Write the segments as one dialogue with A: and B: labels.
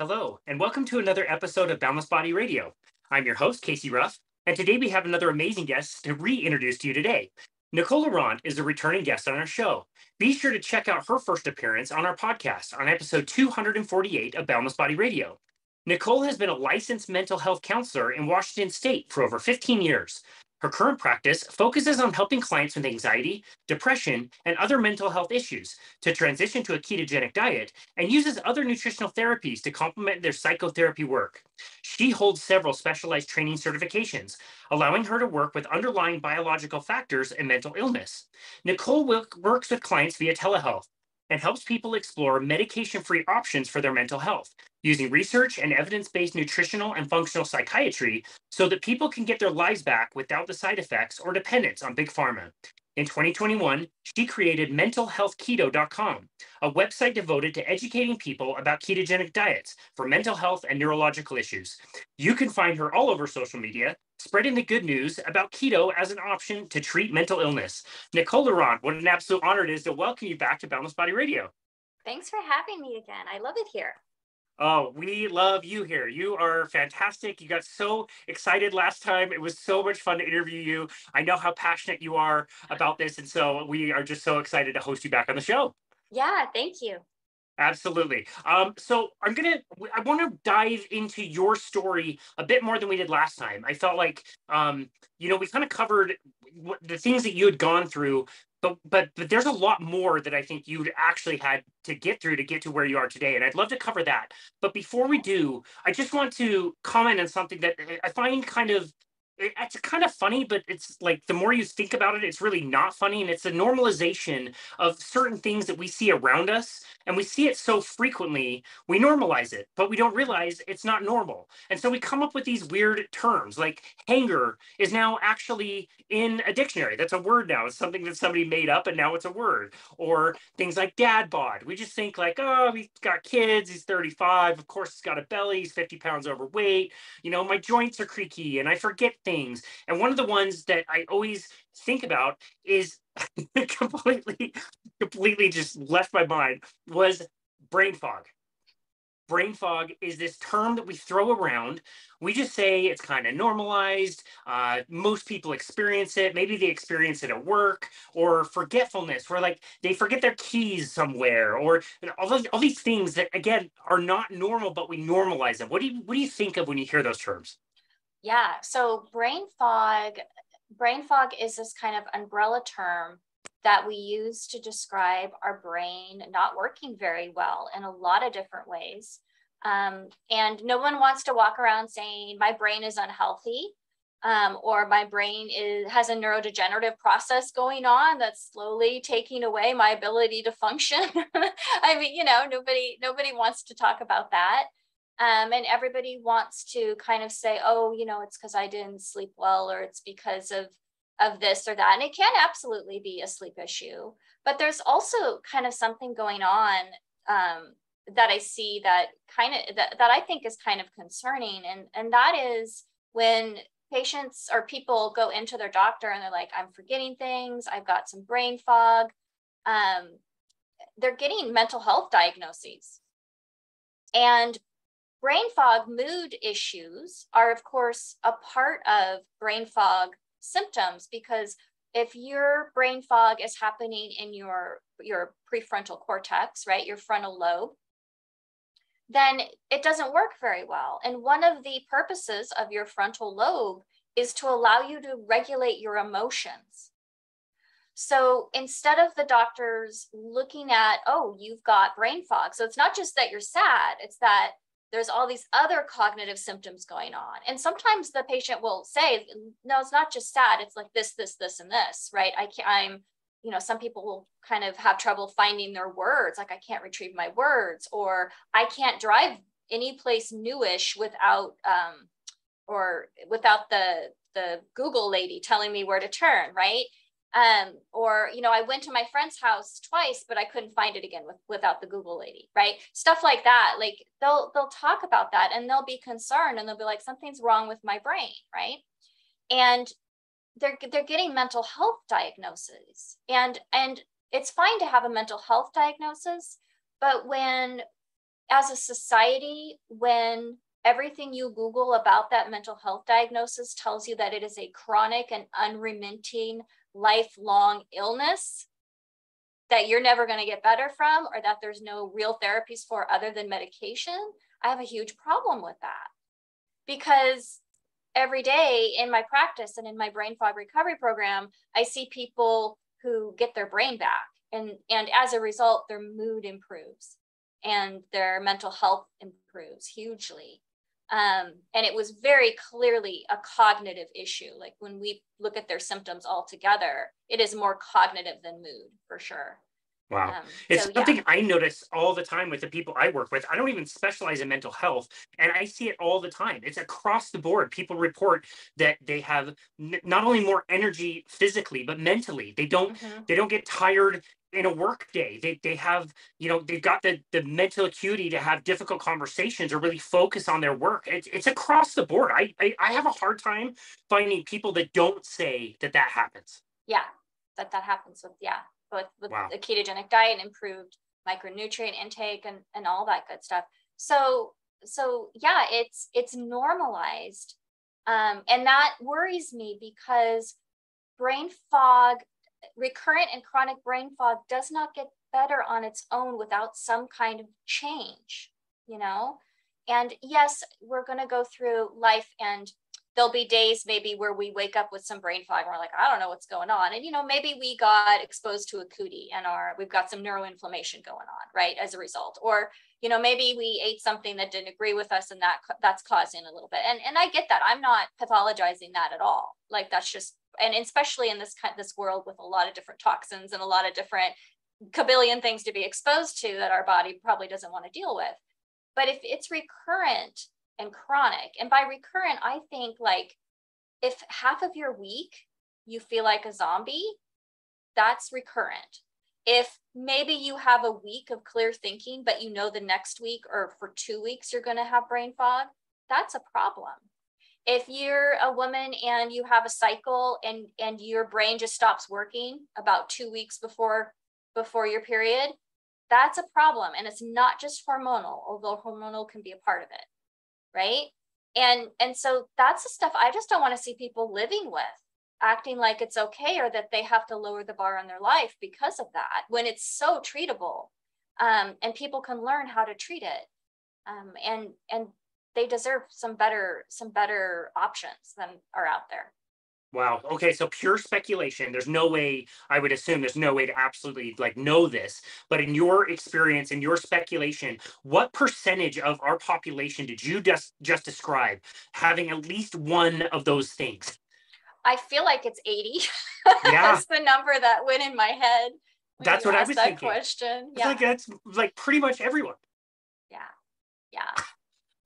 A: Hello, and welcome to another episode of Boundless Body Radio. I'm your host, Casey Ruff, and today we have another amazing guest to reintroduce to you today. Nicole Laurent is a returning guest on our show. Be sure to check out her first appearance on our podcast on episode 248 of Boundless Body Radio. Nicole has been a licensed mental health counselor in Washington State for over 15 years. Her current practice focuses on helping clients with anxiety, depression, and other mental health issues to transition to a ketogenic diet and uses other nutritional therapies to complement their psychotherapy work. She holds several specialized training certifications, allowing her to work with underlying biological factors and mental illness. Nicole works with clients via telehealth and helps people explore medication free options for their mental health using research and evidence based nutritional and functional psychiatry so that people can get their lives back without the side effects or dependence on big pharma. In 2021, she created mentalhealthketo.com, a website devoted to educating people about ketogenic diets for mental health and neurological issues. You can find her all over social media, spreading the good news about keto as an option to treat mental illness. Nicole Laurent, what an absolute honor it is to welcome you back to Boundless Body Radio.
B: Thanks for having me again. I love it here.
A: Oh, we love you here. You are fantastic. You got so excited last time. It was so much fun to interview you. I know how passionate you are about this. And so we are just so excited to host you back on the show.
B: Yeah, thank you.
A: Absolutely. Um, so I'm gonna I want to dive into your story a bit more than we did last time. I felt like um, you know, we kind of covered the things that you had gone through, but but but there's a lot more that I think you'd actually had to get through to get to where you are today, and I'd love to cover that. But before we do, I just want to comment on something that I find kind of it's kind of funny, but it's like the more you think about it, it's really not funny. And it's a normalization of certain things that we see around us. And we see it so frequently, we normalize it, but we don't realize it's not normal. And so we come up with these weird terms like hanger is now actually in a dictionary. That's a word now. It's something that somebody made up and now it's a word. Or things like dad bod. We just think like, oh, he's got kids, he's 35. Of course, he's got a belly, he's 50 pounds overweight. You know, my joints are creaky and I forget things. And one of the ones that I always think about is completely, completely just left my mind was brain fog. Brain fog is this term that we throw around. We just say it's kind of normalized. Uh, most people experience it. Maybe they experience it at work or forgetfulness, where like they forget their keys somewhere, or you know, all those all these things that again are not normal, but we normalize them. What do you what do you think of when you hear those terms?
B: Yeah. So brain fog, brain fog is this kind of umbrella term that we use to describe our brain not working very well in a lot of different ways. Um, and no one wants to walk around saying my brain is unhealthy um, or my brain is has a neurodegenerative process going on that's slowly taking away my ability to function. I mean, you know, nobody nobody wants to talk about that. Um, and everybody wants to kind of say, oh, you know, it's because I didn't sleep well, or it's because of of this or that. And it can absolutely be a sleep issue, but there's also kind of something going on um, that I see that kind of that, that I think is kind of concerning, and and that is when patients or people go into their doctor and they're like, I'm forgetting things, I've got some brain fog. Um, they're getting mental health diagnoses. And Brain fog mood issues are, of course, a part of brain fog symptoms because if your brain fog is happening in your, your prefrontal cortex, right, your frontal lobe, then it doesn't work very well. And one of the purposes of your frontal lobe is to allow you to regulate your emotions. So instead of the doctors looking at, oh, you've got brain fog. So it's not just that you're sad, it's that there's all these other cognitive symptoms going on. And sometimes the patient will say, no, it's not just sad. It's like this, this, this, and this, right? I can't, I'm, you know, some people will kind of have trouble finding their words. Like I can't retrieve my words, or I can't drive any place newish without, um, or without the, the Google lady telling me where to turn, right? Um, or you know i went to my friend's house twice but i couldn't find it again with, without the google lady right? Stuff like that like they'll they'll talk about that and they'll be concerned and they'll be like something's wrong with my brain right? And they're they're getting mental health diagnoses. And and it's fine to have a mental health diagnosis but when as a society, when everything you Google about that mental health diagnosis tells you that it is a chronic and unremitting lifelong illness that you're never going to get better from, or that there's no real therapies for other than medication, I have a huge problem with that. Because every day in my practice and in my brain fog recovery program, I see people who get their brain back. And, and as a result, their mood improves and their mental health improves hugely. Um, and it was very clearly a cognitive issue. Like when we look at their symptoms all together, it is more cognitive than mood for sure.
A: Wow. Um, it's so, something yeah. I notice all the time with the people I work with. I don't even specialize in mental health, and I see it all the time. It's across the board. People report that they have n- not only more energy physically, but mentally. They don't mm-hmm. they don't get tired in a work day. They, they have, you know, they've got the, the mental acuity to have difficult conversations or really focus on their work. It's, it's across the board. I, I, I have a hard time finding people that don't say that that happens.
B: Yeah, that that happens with, yeah, with, with wow. the ketogenic diet and improved micronutrient intake and, and all that good stuff. So, so yeah, it's, it's normalized. Um, and that worries me because brain fog recurrent and chronic brain fog does not get better on its own without some kind of change, you know? And yes, we're going to go through life and there'll be days maybe where we wake up with some brain fog and we're like, I don't know what's going on. And, you know, maybe we got exposed to a cootie and our, we've got some neuroinflammation going on, right, as a result. Or, you know, maybe we ate something that didn't agree with us and that that's causing a little bit. And, and I get that. I'm not pathologizing that at all. Like that's just and especially in this kind this world with a lot of different toxins and a lot of different kabillion things to be exposed to that our body probably doesn't want to deal with. But if it's recurrent and chronic and by recurrent i think like if half of your week you feel like a zombie that's recurrent. If maybe you have a week of clear thinking but you know the next week or for two weeks you're going to have brain fog that's a problem if you're a woman and you have a cycle and and your brain just stops working about two weeks before before your period that's a problem. And it's not just hormonal although hormonal can be a part of it right? And and so that's the stuff i just don't want to see people living with acting like it's okay or that they have to lower the bar on their life because of that when it's so treatable um, and people can learn how to treat it. Um, and and they deserve some better some better options than are out there.
A: Wow. Okay so pure speculation. There's no way i would assume there's no way to absolutely like know this but in your experience in your speculation what percentage of our population did you just just describe having at least one of those things?
B: I feel like it's 80 yeah. That's the number that went in my head
A: that's what i was
B: that
A: thinking.
B: question.
A: Yeah. like that's like pretty much everyone.
B: Yeah. Yeah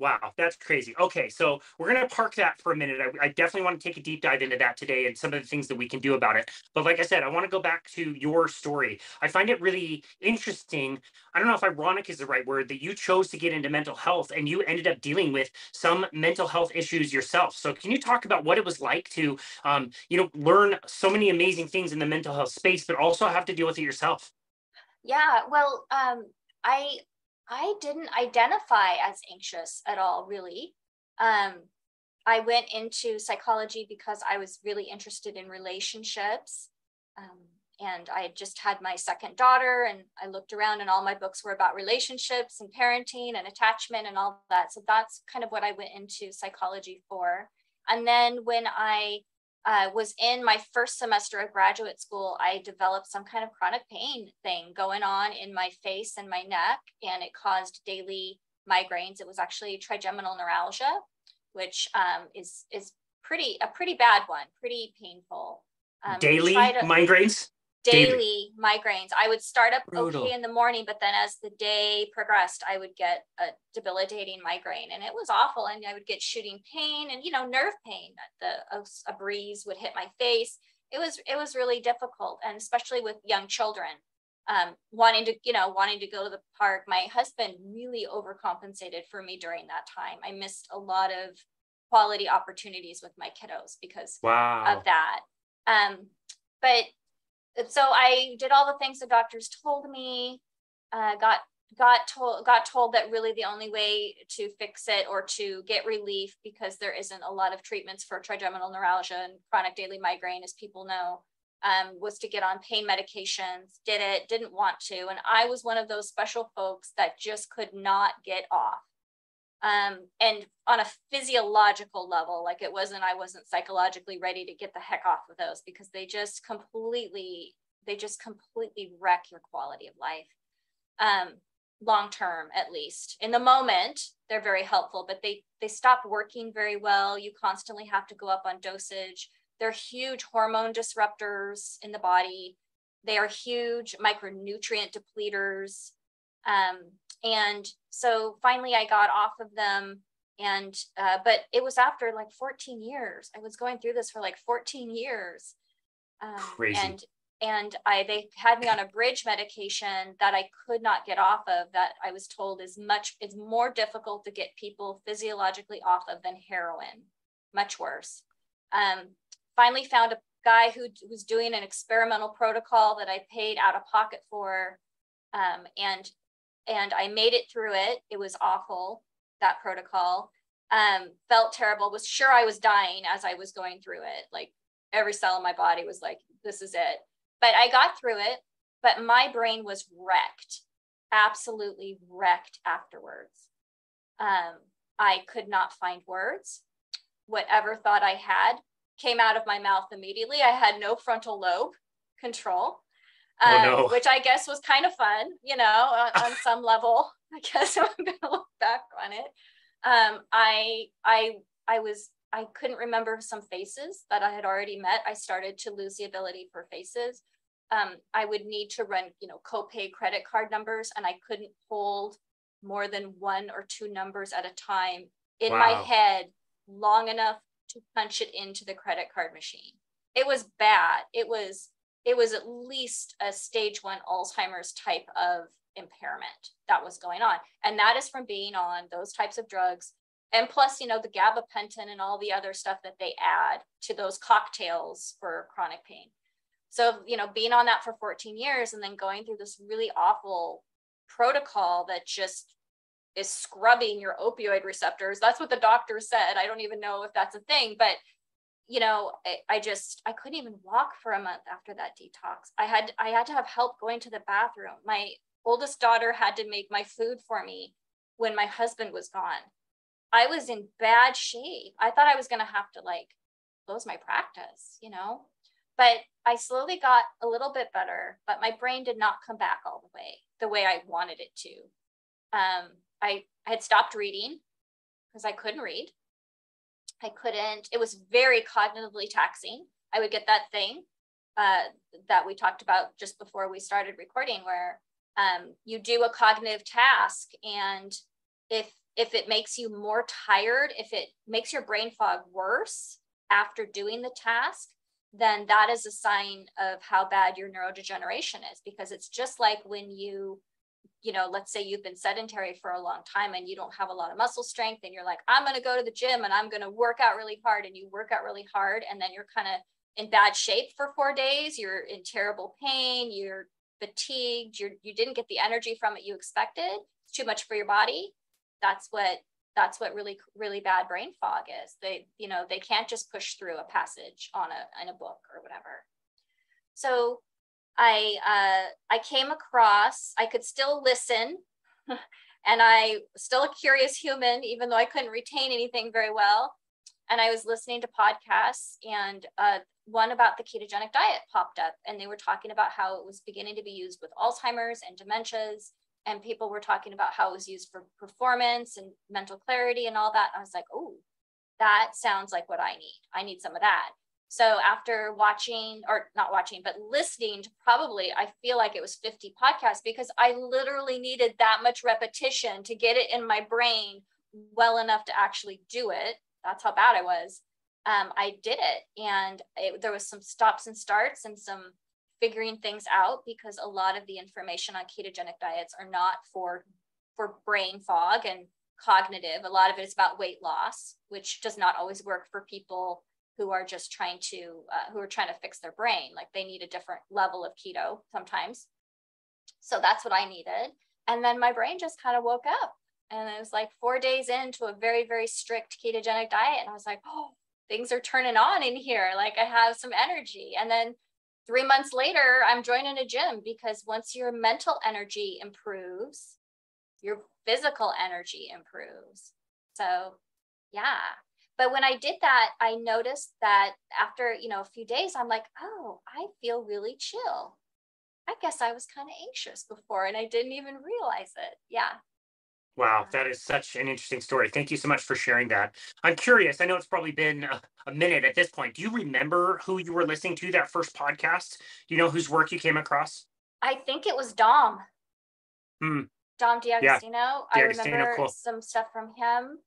A: Wow, that's crazy. Okay, so we're going to park that for a minute. I, I, definitely want to take a deep dive into that today and some of the things that we can do about it. But like I said, I want to go back to your story. I find it really interesting. I don't know if ironic is the right word that you chose to get into mental health and you ended up dealing with some mental health issues yourself. So can you talk about what it was like to, um, you know, learn so many amazing things in the mental health space, but also have to deal with it yourself?
B: Yeah, well, um, I I didn't identify as anxious at all, really. Um, I went into psychology because I was really interested in relationships. Um, and I had just had my second daughter, and I looked around, and all my books were about relationships and parenting and attachment and all that. So that's kind of what I went into psychology for. And then when I uh, was in my first semester of graduate school, I developed some kind of chronic pain thing going on in my face and my neck, and it caused daily migraines. It was actually trigeminal neuralgia, which um, is is pretty a pretty bad one, pretty painful.
A: Um, daily to, migraines
B: daily migraines. I would start up Brutal. okay in the morning, but then as the day progressed, I would get a debilitating migraine, and it was awful. And I would get shooting pain and you know nerve pain. The a, a breeze would hit my face. It was it was really difficult, and especially with young children. Um, wanting to, you know, wanting to go to the park. My husband really overcompensated for me during that time. I missed a lot of quality opportunities with my kiddos because
A: wow.
B: of that. Um, but so I did all the things the doctors told me, uh, got got told got told that really the only way to fix it or to get relief because there isn't a lot of treatments for trigeminal neuralgia and chronic daily migraine as people know um, was to get on pain medications did it didn't want to. And i was one of those special folks that just could not get off um, and on a physiological level like it wasn't i wasn't psychologically ready to get the heck off of those because they just completely they just completely wreck your quality of life um, long term at least. In the moment they're very helpful but they they stop working very well. You constantly have to go up on dosage. They're huge hormone disruptors in the body. They are huge micronutrient depleters um, and so finally i got off of them and uh, but it was after like 14 years i was going through this for like 14 years um, Crazy. and and I they had me on a bridge medication that I could not get off of that I was told is much is more difficult to get people physiologically off of than heroin, much worse. Um, finally found a guy who was doing an experimental protocol that I paid out of pocket for, um, and and I made it through it. It was awful that protocol. Um, felt terrible. Was sure I was dying as I was going through it. Like every cell in my body was like, "This is it." but I got through it. But my brain was wrecked, absolutely wrecked afterwards. Um, I could not find words. Whatever thought I had came out of my mouth immediately. I had no frontal lobe control, oh, um, oh, no. which I guess was kind of fun, you know, on, on some level. I guess I'm going to look back on it. Um, I, I, I was I couldn't remember some faces that I had already met. I started to lose the ability for faces. Um, I would need to run, you know, copay credit card numbers, and I couldn't hold more than one or two numbers at a time in wow. my head long enough to punch it into the credit card machine. It was bad. It was it was at least a stage one Alzheimer's type of impairment that was going on, and that is from being on those types of drugs. And plus you know the gabapentin and all the other stuff that they add to those cocktails for chronic pain. So you know being on that for 14 years and then going through this really awful protocol that just is scrubbing your opioid receptors. That's what the doctor said. I don't even know if that's a thing but you know I, I just i couldn't even walk for a month after that detox i had i had to have help going to the bathroom my oldest daughter had to make my food for me when my husband was gone I was in bad shape. I thought I was going to have to like close my practice, you know? But I slowly got a little bit better, but my brain did not come back all the way the way I wanted it to. Um, I, I had stopped reading because I couldn't read. I couldn't, it was very cognitively taxing. I would get that thing uh, that we talked about just before we started recording, where um, you do a cognitive task and if if it makes you more tired, if it makes your brain fog worse after doing the task, then that is a sign of how bad your neurodegeneration is because it's just like when you you know let's say you've been sedentary for a long time and you don't have a lot of muscle strength and you're like i'm going to go to the gym and i'm going to work out really hard and you work out really hard and then you're kind of in bad shape for 4 days you're in terrible pain you're fatigued you're you didn't get the energy from it you expected it's too much for your body that's what that's what really really bad brain fog is. They you know they can't just push through a passage on a in a book or whatever. So i uh, i came across i could still listen and i still a curious human even though i couldn't retain anything very well and i was listening to podcasts and uh, one about the ketogenic diet popped up and they were talking about how it was beginning to be used with alzheimer's and dementias and people were talking about how it was used for performance and mental clarity and all that. I was like, oh, that sounds like what I need. I need some of that. So after watching, or not watching, but listening to probably, I feel like it was 50 podcasts because I literally needed that much repetition to get it in my brain well enough to actually do it. That's how bad I was. Um, I did it, and it, there was some stops and starts and some figuring things out because a lot of the information on ketogenic diets are not for for brain fog and cognitive a lot of it is about weight loss which does not always work for people who are just trying to uh, who are trying to fix their brain like they need a different level of keto sometimes so that's what i needed And then my brain just kind of woke up. And it was like four days into a very, very strict ketogenic diet. And I was like, oh, things are turning on in here. Like I have some energy. And then three months later, I'm joining a gym because once your mental energy improves, your physical energy improves. So, yeah. But when I did that, I noticed that after, you know, a few days, I'm like, oh, I feel really chill. I guess I was kind of anxious before and I didn't even realize it. Yeah.
A: Wow, that is such an interesting story. Thank you so much for sharing that. I'm curious. I know it's probably been a, a, minute at this point. Do you remember who you were listening to that first podcast? Do you know whose work you came across?
B: I think it was Dom.
A: Hmm.
B: Dom D'Agostino. Yeah. I remember cool. some stuff from him.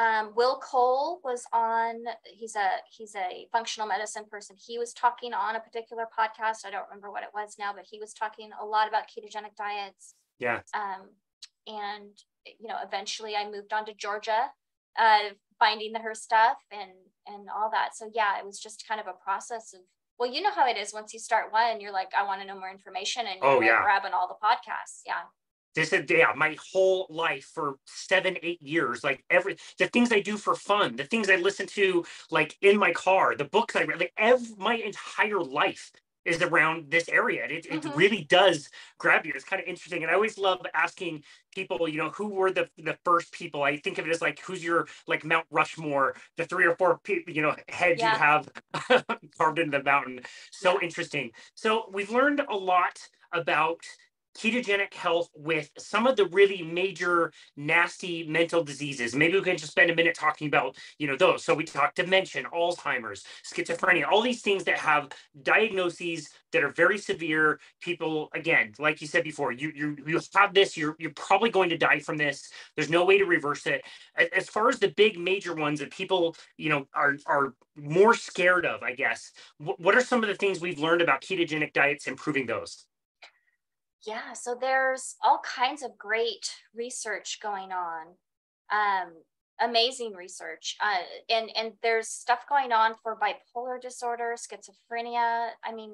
B: Um, Will Cole was on. He's a he's a functional medicine person. He was talking on a particular podcast. I don't remember what it was now, but he was talking a lot about ketogenic diets.
A: Yeah.
B: Um, and you know, eventually I moved on to Georgia, uh, finding her stuff and and all that. So yeah, it was just kind of a process of well, you know how it is. Once you start one, you're like, I want to know more information, and you're
A: oh, yeah.
B: grabbing all the podcasts. Yeah.
A: This is yeah, my whole life for seven, eight years. Like every the things I do for fun, the things I listen to, like in my car, the books I read, like every my entire life is around this area. It, it mm-hmm. really does grab you. It's kind of interesting. And I always love asking people, you know, who were the the first people? I think of it as like, who's your like Mount Rushmore, the three or four people, you know, heads yeah. you have carved into the mountain. So yeah. interesting. So we've learned a lot about ketogenic health with some of the really major nasty mental diseases. Maybe we can just spend a minute talking about you know those. So we talked dementia alzheimer's schizophrenia all these things that have diagnoses that are very severe. People again like you said before you you, you have this you're you're probably going to die from this. There's no way to reverse it. As far as the big major ones that people you know are are more scared of i guess what are some of the things we've learned about ketogenic diets improving those
B: yeah, so there's all kinds of great research going on. Um, amazing research. Uh, and, and there's stuff going on for bipolar disorder, schizophrenia. I mean,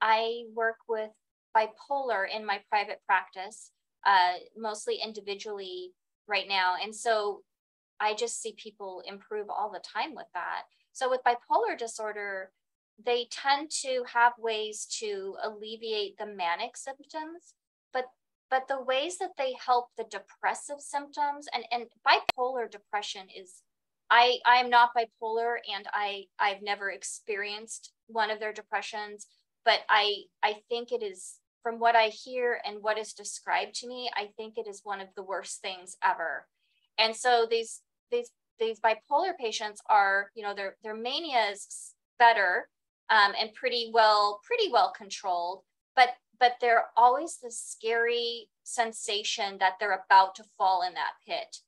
B: I work with bipolar in my private practice, uh, mostly individually right now. And so I just see people improve all the time with that. So with bipolar disorder, they tend to have ways to alleviate the manic symptoms but but the ways that they help the depressive symptoms and and bipolar depression is i i am not bipolar and i i've never experienced one of their depressions but i i think it is from what i hear and what is described to me i think it is one of the worst things ever. And so these these these bipolar patients are you know their their mania is better um, and pretty well pretty well controlled but but they're always this scary sensation that they're about to fall in that pit.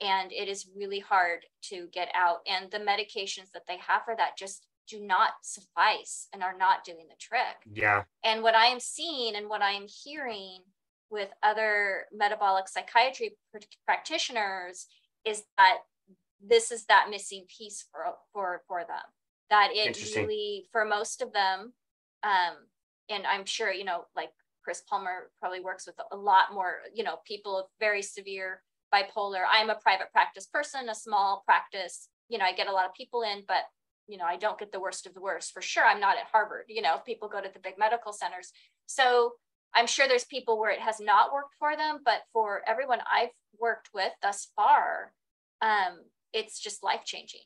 B: And it is really hard to get out and the medications that they have for that just do not suffice and are not doing the trick.
A: Yeah.
B: And what i am seeing and what i am hearing with other metabolic psychiatry pr- practitioners is that this is that missing piece for for for them that it really for most of them um and i'm sure you know like chris palmer probably works with a lot more you know people with very severe bipolar. I'm a private practice person a small practice you know i get a lot of people in but you know i don't get the worst of the worst for sure. I'm not at harvard you know people go to the big medical centers. So i'm sure there's people where it has not worked for them but for everyone i've worked with thus far um, it's just life changing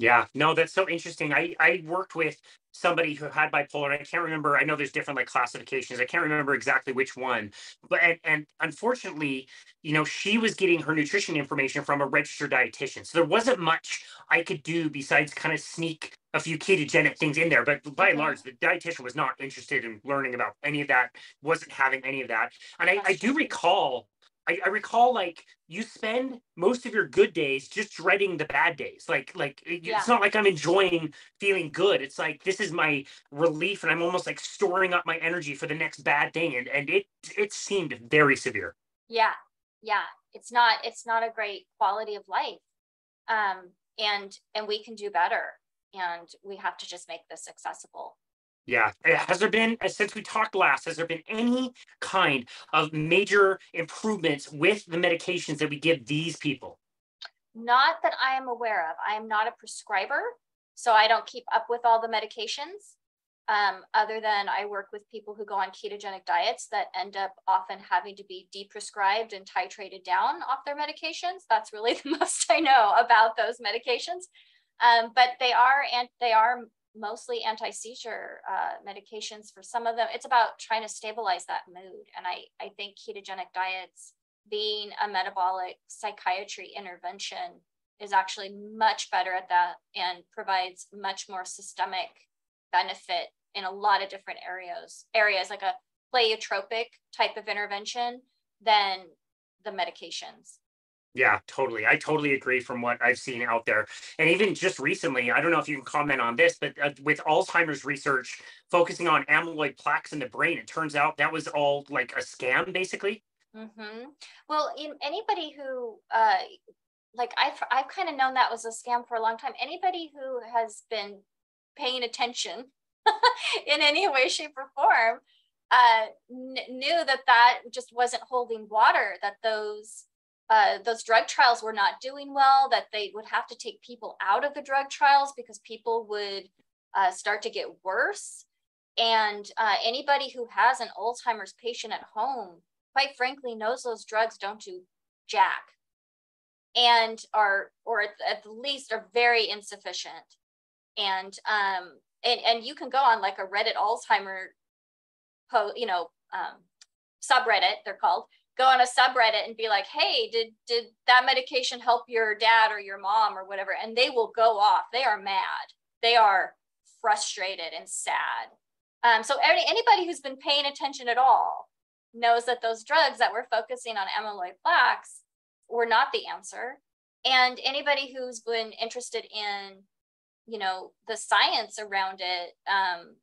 A: yeah, no, that's so interesting. I I worked with somebody who had bipolar. and I can't remember. I know there's different like classifications. I can't remember exactly which one. But and, and unfortunately, you know, she was getting her nutrition information from a registered dietitian. So there wasn't much I could do besides kind of sneak a few ketogenic things in there. But by and mm-hmm. large, the dietitian was not interested in learning about any of that. Wasn't having any of that. And I, I do recall I, I, recall like you spend most of your good days just dreading the bad days. Like like yeah. it's not like I'm enjoying feeling good. It's like this is my relief, and I'm almost like storing up my energy for the next bad thing. And and it it seemed very severe.
B: Yeah, yeah. It's not it's not a great quality of life. Um, and and we can do better, and we have to just make this accessible.
A: Yeah. Has there been, uh, since we talked last, has there been any kind of major improvements with the medications that we give these people?
B: Not that I am aware of. I am not a prescriber, so I don't keep up with all the medications. Um, other than I work with people who go on ketogenic diets that end up often having to be deprescribed and titrated down off their medications. That's really the most I know about those medications. Um, but they are and they are mostly anti-seizure uh, medications for some of them. It's about trying to stabilize that mood. And I, I think ketogenic diets being a metabolic psychiatry intervention is actually much better at that and provides much more systemic benefit in a lot of different areas areas like a pleiotropic type of intervention than the medications
A: yeah, totally. I totally agree from what I've seen out there. And even just recently, I don't know if you can comment on this, but uh, with Alzheimer's research focusing on amyloid plaques in the brain, it turns out that was all like a scam, basically.
B: Mm-hmm. Well, in anybody who, uh, like, I've, I've kind of known that was a scam for a long time. Anybody who has been paying attention in any way, shape, or form uh, knew that that just wasn't holding water, that those uh, those drug trials were not doing well, that they would have to take people out of the drug trials because people would uh, start to get worse. And uh, anybody who has an Alzheimer's patient at home, quite frankly, knows those drugs don't do jack and are, or at, at the least, are very insufficient. And, um, and, and you can go on like a Reddit Alzheimer, po- you know, um, subreddit, they're called, go on a subreddit and be like, hey, did did that medication help your dad or your mom or whatever? And they will go off. They are mad. They are frustrated and sad. Um, so any, anybody who's been paying attention at all knows that those drugs that we're focusing on amyloid plaques were not the answer. And anybody who's been interested in, you know, the science around it, um,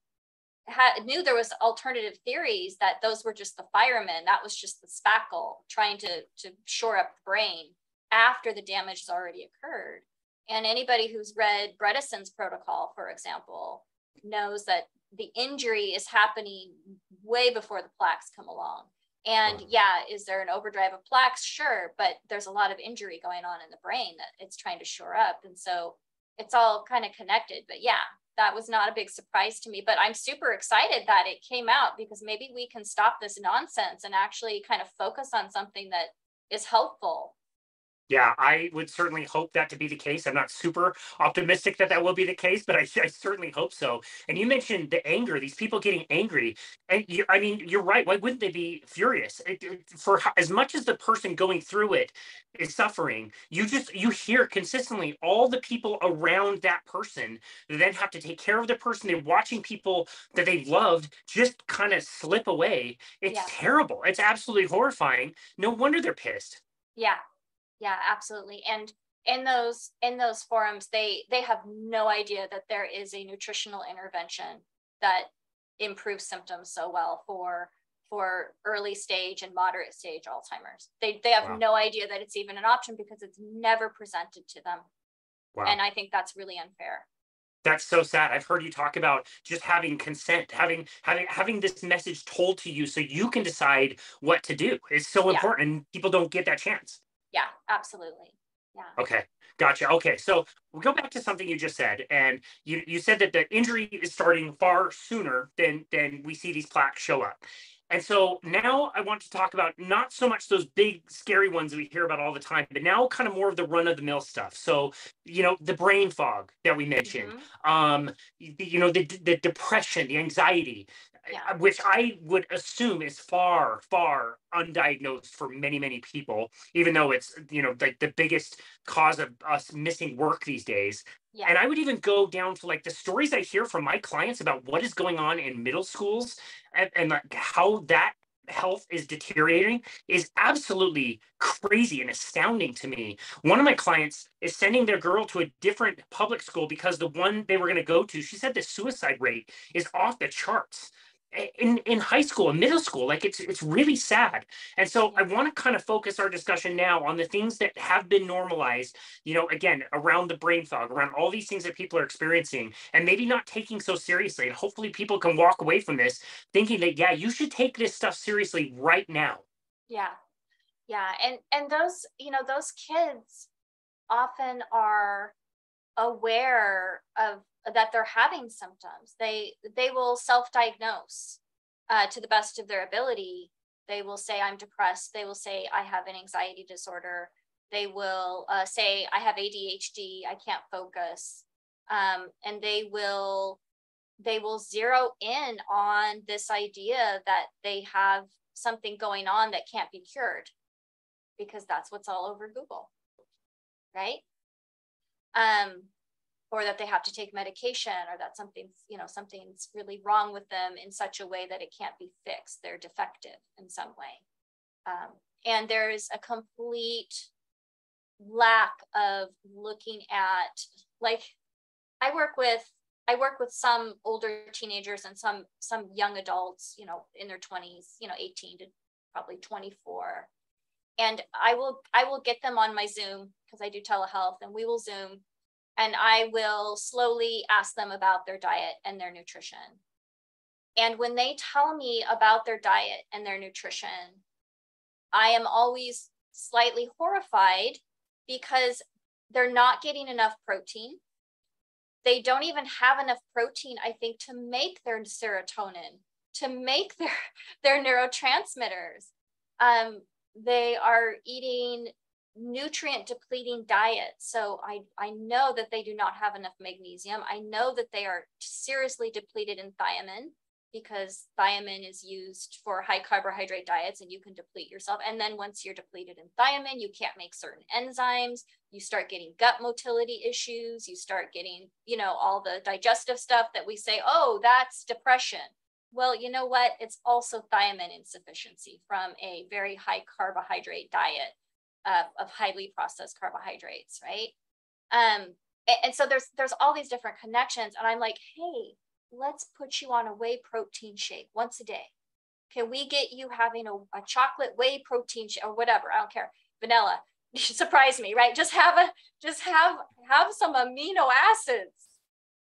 B: had knew there was alternative theories that those were just the firemen. That was just the spackle trying to to shore up the brain after the damage has already occurred. And anybody who's read Bredesen's protocol for example knows that the injury is happening way before the plaques come along. And yeah is there an overdrive of plaques? Sure but there's a lot of injury going on in the brain that it's trying to shore up. And so it's all kind of connected but yeah that was not a big surprise to me but i'm super excited that it came out because maybe we can stop this nonsense and actually kind of focus on something that is helpful
A: yeah, I would certainly hope that to be the case. I'm not super optimistic that that will be the case, but I, I certainly hope so. And you mentioned the anger, these people getting angry. And you, I mean, you're right. Why wouldn't they be furious? It, it, for as much as the person going through it is suffering, you just, you hear consistently all the people around that person then have to take care of the person. They're watching people that they loved just kind of slip away. It's yeah. terrible. It's absolutely horrifying. No wonder they're pissed.
B: Yeah, yeah absolutely. And in those in those forums they they have no idea that there is a nutritional intervention that improves symptoms so well for for early stage and moderate stage alzheimer's. They they have wow. no idea that it's even an option because it's never presented to them. Wow. and i think that's really unfair.
A: That's so sad. I've heard you talk about just having consent having having having this message told to you so you can decide what to do. It's so important yeah. and people don't get that chance
B: yeah, absolutely. Yeah.
A: Okay. Gotcha. Okay. So we'll go back to something you just said. And you, you said that the injury is starting far sooner than, than we see these plaques show up. And so now I want to talk about not so much those big scary ones that we hear about all the time, but now kind of more of the run of the mill stuff. So, you know, the brain fog that we mentioned, mm-hmm. um, you know, the, the depression, the anxiety, yeah. Uh, which I would assume is far, far undiagnosed for many, many people, even though it's, you know, like the biggest cause of us missing work these days. Yeah. And I would even go down to like the stories I hear from my clients about what is going on in middle schools and, and like how that health is deteriorating is absolutely crazy and astounding to me. One of my clients is sending their girl to a different public school because the one they were going to go to, she said the suicide rate is off the charts in in high school and middle school like it's it's really sad. And so i want to kind of focus our discussion now on the things that have been normalized you know again around the brain fog around all these things that people are experiencing and maybe not taking so seriously and hopefully people can walk away from this thinking that yeah you should take this stuff seriously right now.
B: Yeah. Yeah and and those you know those kids often are aware of that they're having symptoms. They they will self-diagnose uh, to the best of their ability. They will say, "I'm depressed." They will say, "I have an anxiety disorder." They will uh, say, "I have ADHD. I can't focus," um, and they will they will zero in on this idea that they have something going on that can't be cured because that's what's all over Google, right? Um, or that they have to take medication or that something's you know something's really wrong with them in such a way that it can't be fixed. They're defective in some way. Um, and there's a complete lack of looking at like i work with i work with some older teenagers and some some young adults you know in their 20s you know 18 to probably 24 and i will i will get them on my zoom because i do telehealth and we will zoom and I will slowly ask them about their diet and their nutrition. And when they tell me about their diet and their nutrition, I am always slightly horrified because they're not getting enough protein. They don't even have enough protein, I think, to make their serotonin, to make their, their neurotransmitters. Um, they are eating nutrient depleting diet. So I, I know that they do not have enough magnesium. I know that they are seriously depleted in thiamine because thiamine is used for high carbohydrate diets and you can deplete yourself. And then once you're depleted in thiamine, you can't make certain enzymes. You start getting gut motility issues. You start getting, you know, all the digestive stuff that we say, oh, that's depression. Well, you know what? It's also thiamine insufficiency from a very high carbohydrate diet uh, of highly processed carbohydrates, right? Um, and, and so there's there's all these different connections, and I'm like, hey, let's put you on a whey protein shake once a day. Can we get you having a, a chocolate whey protein shake or whatever? I don't care. Vanilla. Surprise me, right? Just have a just have have some amino acids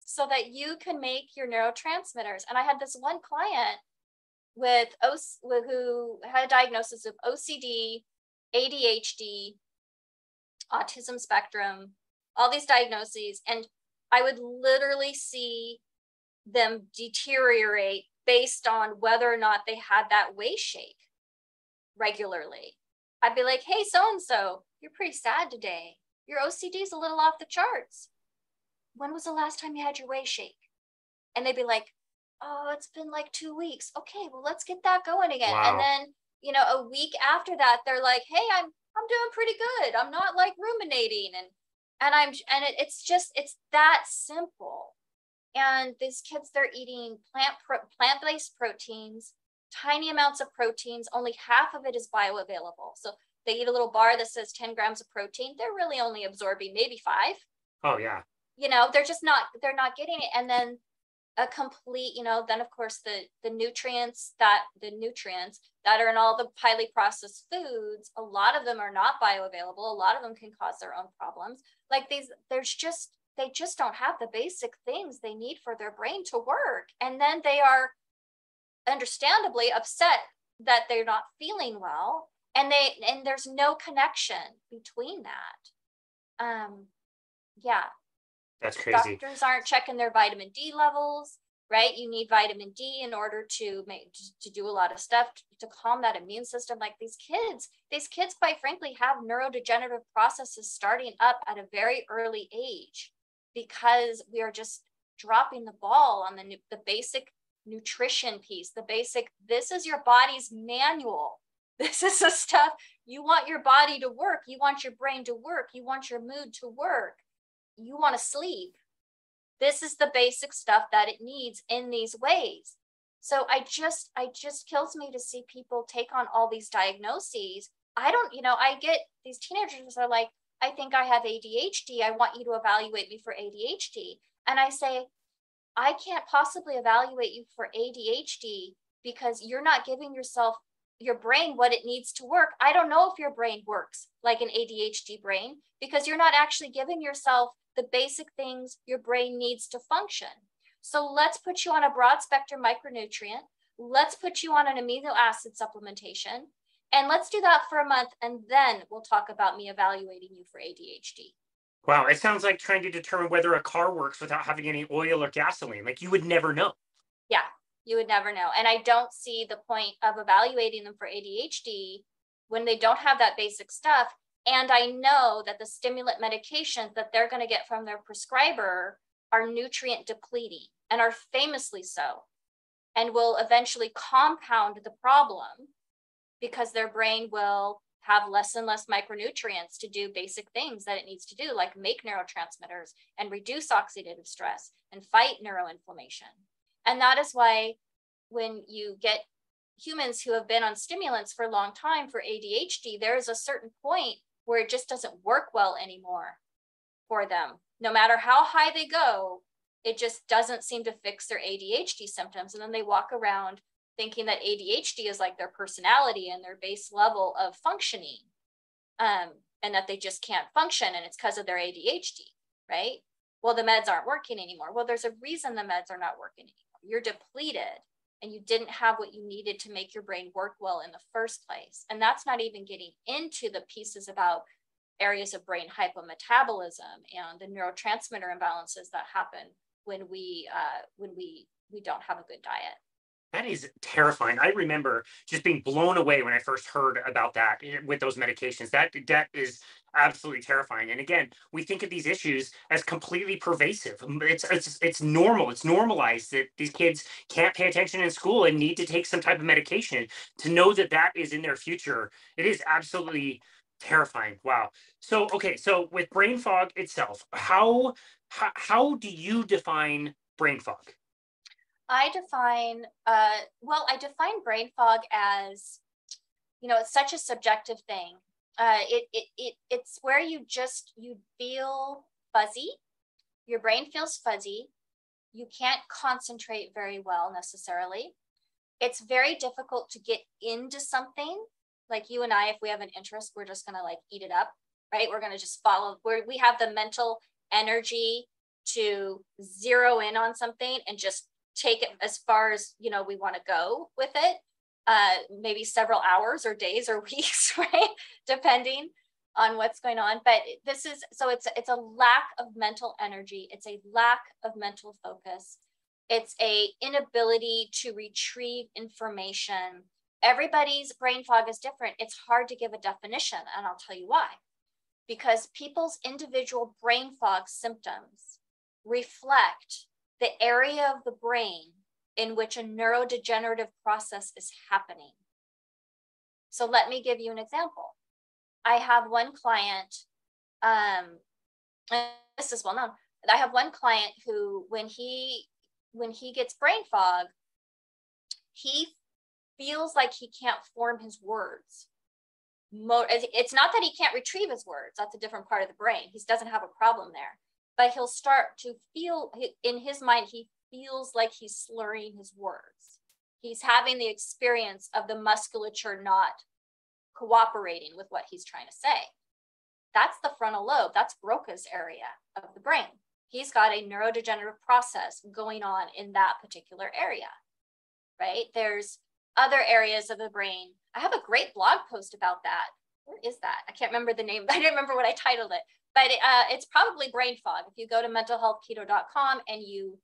B: so that you can make your neurotransmitters. And I had this one client with, with who had a diagnosis of OCD, ADHD, autism spectrum, all these diagnoses. And I would literally see them deteriorate based on whether or not they had that whey shake regularly. I'd be like, hey, so and so, you're pretty sad today. Your OCD is a little off the charts. When was the last time you had your whey shake? And they'd be like, oh, it's been like two weeks. Okay, well, let's get that going again. Wow. And then you know, a week after that, they're like, hey, I'm I'm doing pretty good. I'm not like ruminating and and I'm and it, it's just it's that simple. And these kids, they're eating plant pro, plant-based proteins, tiny amounts of proteins. Only half of it is bioavailable. So they eat a little bar that says 10 grams of protein. They're really only absorbing maybe five.
A: Oh yeah.
B: You know, they're just not they're not getting it. And then a complete, you know, then of course the the nutrients that the nutrients that are in all the highly processed foods, a lot of them are not bioavailable. A lot of them can cause their own problems. Like these, there's just they just don't have the basic things they need for their brain to work. And then they are understandably upset that they're not feeling well. And they and there's no connection between that. Um yeah,
A: that's crazy.
B: Doctors aren't checking their vitamin D levels, right? You need vitamin D in order to make to do a lot of stuff to, to calm that immune system. Like these kids, these kids, quite frankly, have neurodegenerative processes starting up at a very early age because we are just dropping the ball on the the basic nutrition piece, the basic. This is your body's manual. This is the stuff you want your body to work. You want your brain to work. You want your mood to work you want to sleep. This is the basic stuff that it needs in these ways. So I just, I just kills me to see people take on all these diagnoses. I don't, you know, I get these teenagers are like, I think I have ADHD. I want you to evaluate me for ADHD. And I say, I can't possibly evaluate you for ADHD because you're not giving yourself your brain what it needs to work. I don't know if your brain works like an ADHD brain because you're not actually giving yourself the basic things your brain needs to function. So let's put you on a broad spectrum micronutrient. Let's put you on an amino acid supplementation. And let's do that for a month. And then we'll talk about me evaluating you for ADHD.
A: Wow. It sounds like trying to determine whether a car works without having any oil or gasoline. Like you would never know.
B: Yeah you would never know. And I don't see the point of evaluating them for ADHD when they don't have that basic stuff. And I know that the stimulant medications that they're going to get from their prescriber are nutrient depleting and are famously so, and will eventually compound the problem because their brain will have less and less micronutrients to do basic things that it needs to do, like make neurotransmitters and reduce oxidative stress and fight neuroinflammation. And that is why when you get humans who have been on stimulants for a long time for ADHD, there is a certain point where it just doesn't work well anymore for them. No matter how high they go, it just doesn't seem to fix their ADHD symptoms. And then they walk around thinking that ADHD is like their personality and their base level of functioning, um, and that they just can't function and it's because of their ADHD, right? Well, the meds aren't working anymore. Well, there's a reason the meds are not working anymore you're depleted and you didn't have what you needed to make your brain work well in the first place. And that's not even getting into the pieces about areas of brain hypometabolism and the neurotransmitter imbalances that happen when we uh, when we we don't have a good diet.
A: That is terrifying. I remember just being blown away when I first heard about that eh, with those medications. That that is absolutely terrifying. And again, we think of these issues as completely pervasive. It's it's it's normal. It's normalized that these kids can't pay attention in school and need to take some type of medication to know that that is in their future. It is absolutely terrifying. Wow. So okay, so with brain fog itself, how how, how do you define brain fog?
B: I define, uh, well, I define brain fog as, you know, it's such a subjective thing. Uh, it, it, it, it's where you just, you feel fuzzy, your brain feels fuzzy, you can't concentrate very well necessarily. It's very difficult to get into something. Like you and I, if we have an interest, we're just gonna like eat it up, right? We're gonna just follow, where we have the mental energy to zero in on something and just take it as far as you know we want to go with it uh, maybe several hours or days or weeks right? Depending on what's going on but this is so it's it's a lack of mental energy it's a lack of mental focus it's a inability to retrieve information. Everybody's brain fog is different it's hard to give a definition and i'll tell you why. Because people's individual brain fog symptoms reflect the area of the brain in which a neurodegenerative process is happening. So let me give you an example. I have one client, um, this is well known. I have one client who, when he when he gets brain fog, he feels like he can't form his words. It's not that he can't retrieve his words. That's a different part of the brain. He doesn't have a problem there but he'll start to feel in his mind, he feels like he's slurring his words. He's having the experience of the musculature not cooperating with what he's trying to say. That's the frontal lobe. That's Broca's area of the brain. He's got a neurodegenerative process going on in that particular area, right? There's other areas of the brain. I have a great blog post about that. Where is that? I can't remember the name. I didn't remember what I titled it, but uh, it's probably brain fog. If you go to mentalhealthketo.com and you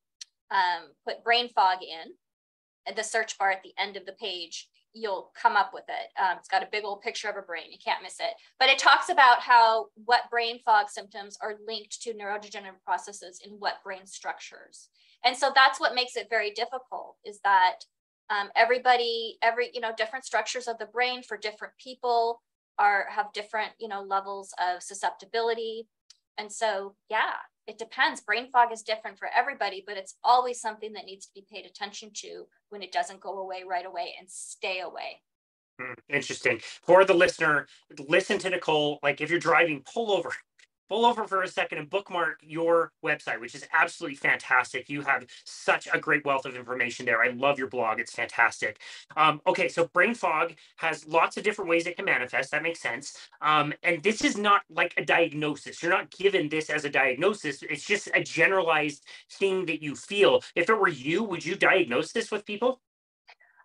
B: um, put brain fog in the search bar at the end of the page, you'll come up with it. Um, it's got a big old picture of a brain. You can't miss it. But it talks about how what brain fog symptoms are linked to neurodegenerative processes in what brain structures. And so that's what makes it very difficult is that um, everybody, every, you know, different structures of the brain for different people are have different you know levels of susceptibility. And so yeah it depends. Brain fog is different for everybody but it's always something that needs to be paid attention to when it doesn't go away right away and stay away.
A: Hmm, interesting. For the listener listen to nicole. Like if you're driving pull over pull over for a second and bookmark your website, which is absolutely fantastic. You have such a great wealth of information there. I love your blog. It's fantastic. Um, okay, so brain fog has lots of different ways it can manifest. That makes sense. Um, and this is not like a diagnosis. You're not given this as a diagnosis. It's just a generalized thing that you feel. If it were you, would you diagnose this with people?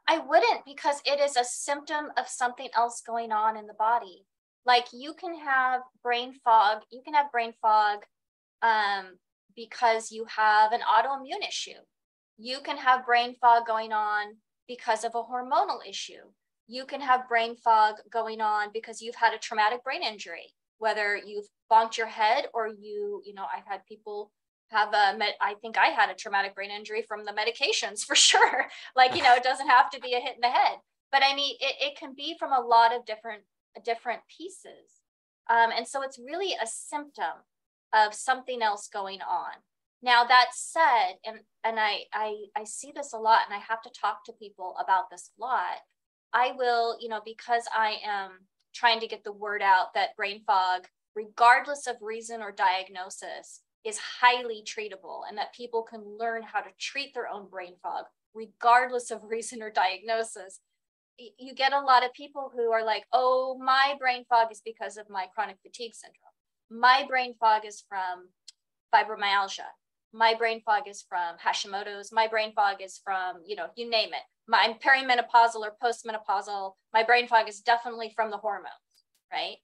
B: I wouldn't because it is a symptom of something else going on in the body. Like you can have brain fog, you can have brain fog um, because you have an autoimmune issue. You can have brain fog going on because of a hormonal issue. You can have brain fog going on because you've had a traumatic brain injury, whether you've bonked your head or you, you know, I've had people have a med- I think I had a traumatic brain injury from the medications for sure. like, you know, it doesn't have to be a hit in the head, but I mean, it, it can be from a lot of different, different pieces. Um, and so it's really a symptom of something else going on. Now that said, and, and I, I, I see this a lot and I have to talk to people about this a lot. I will, you know, because I am trying to get the word out that brain fog, regardless of reason or diagnosis, is highly treatable and that people can learn how to treat their own brain fog regardless of reason or diagnosis you get a lot of people who are like oh my brain fog is because of my chronic fatigue syndrome. My brain fog is from fibromyalgia. My brain fog is from hashimoto's. My brain fog is from you know you name it. My, i'm perimenopausal or postmenopausal. My brain fog is definitely from the hormones right?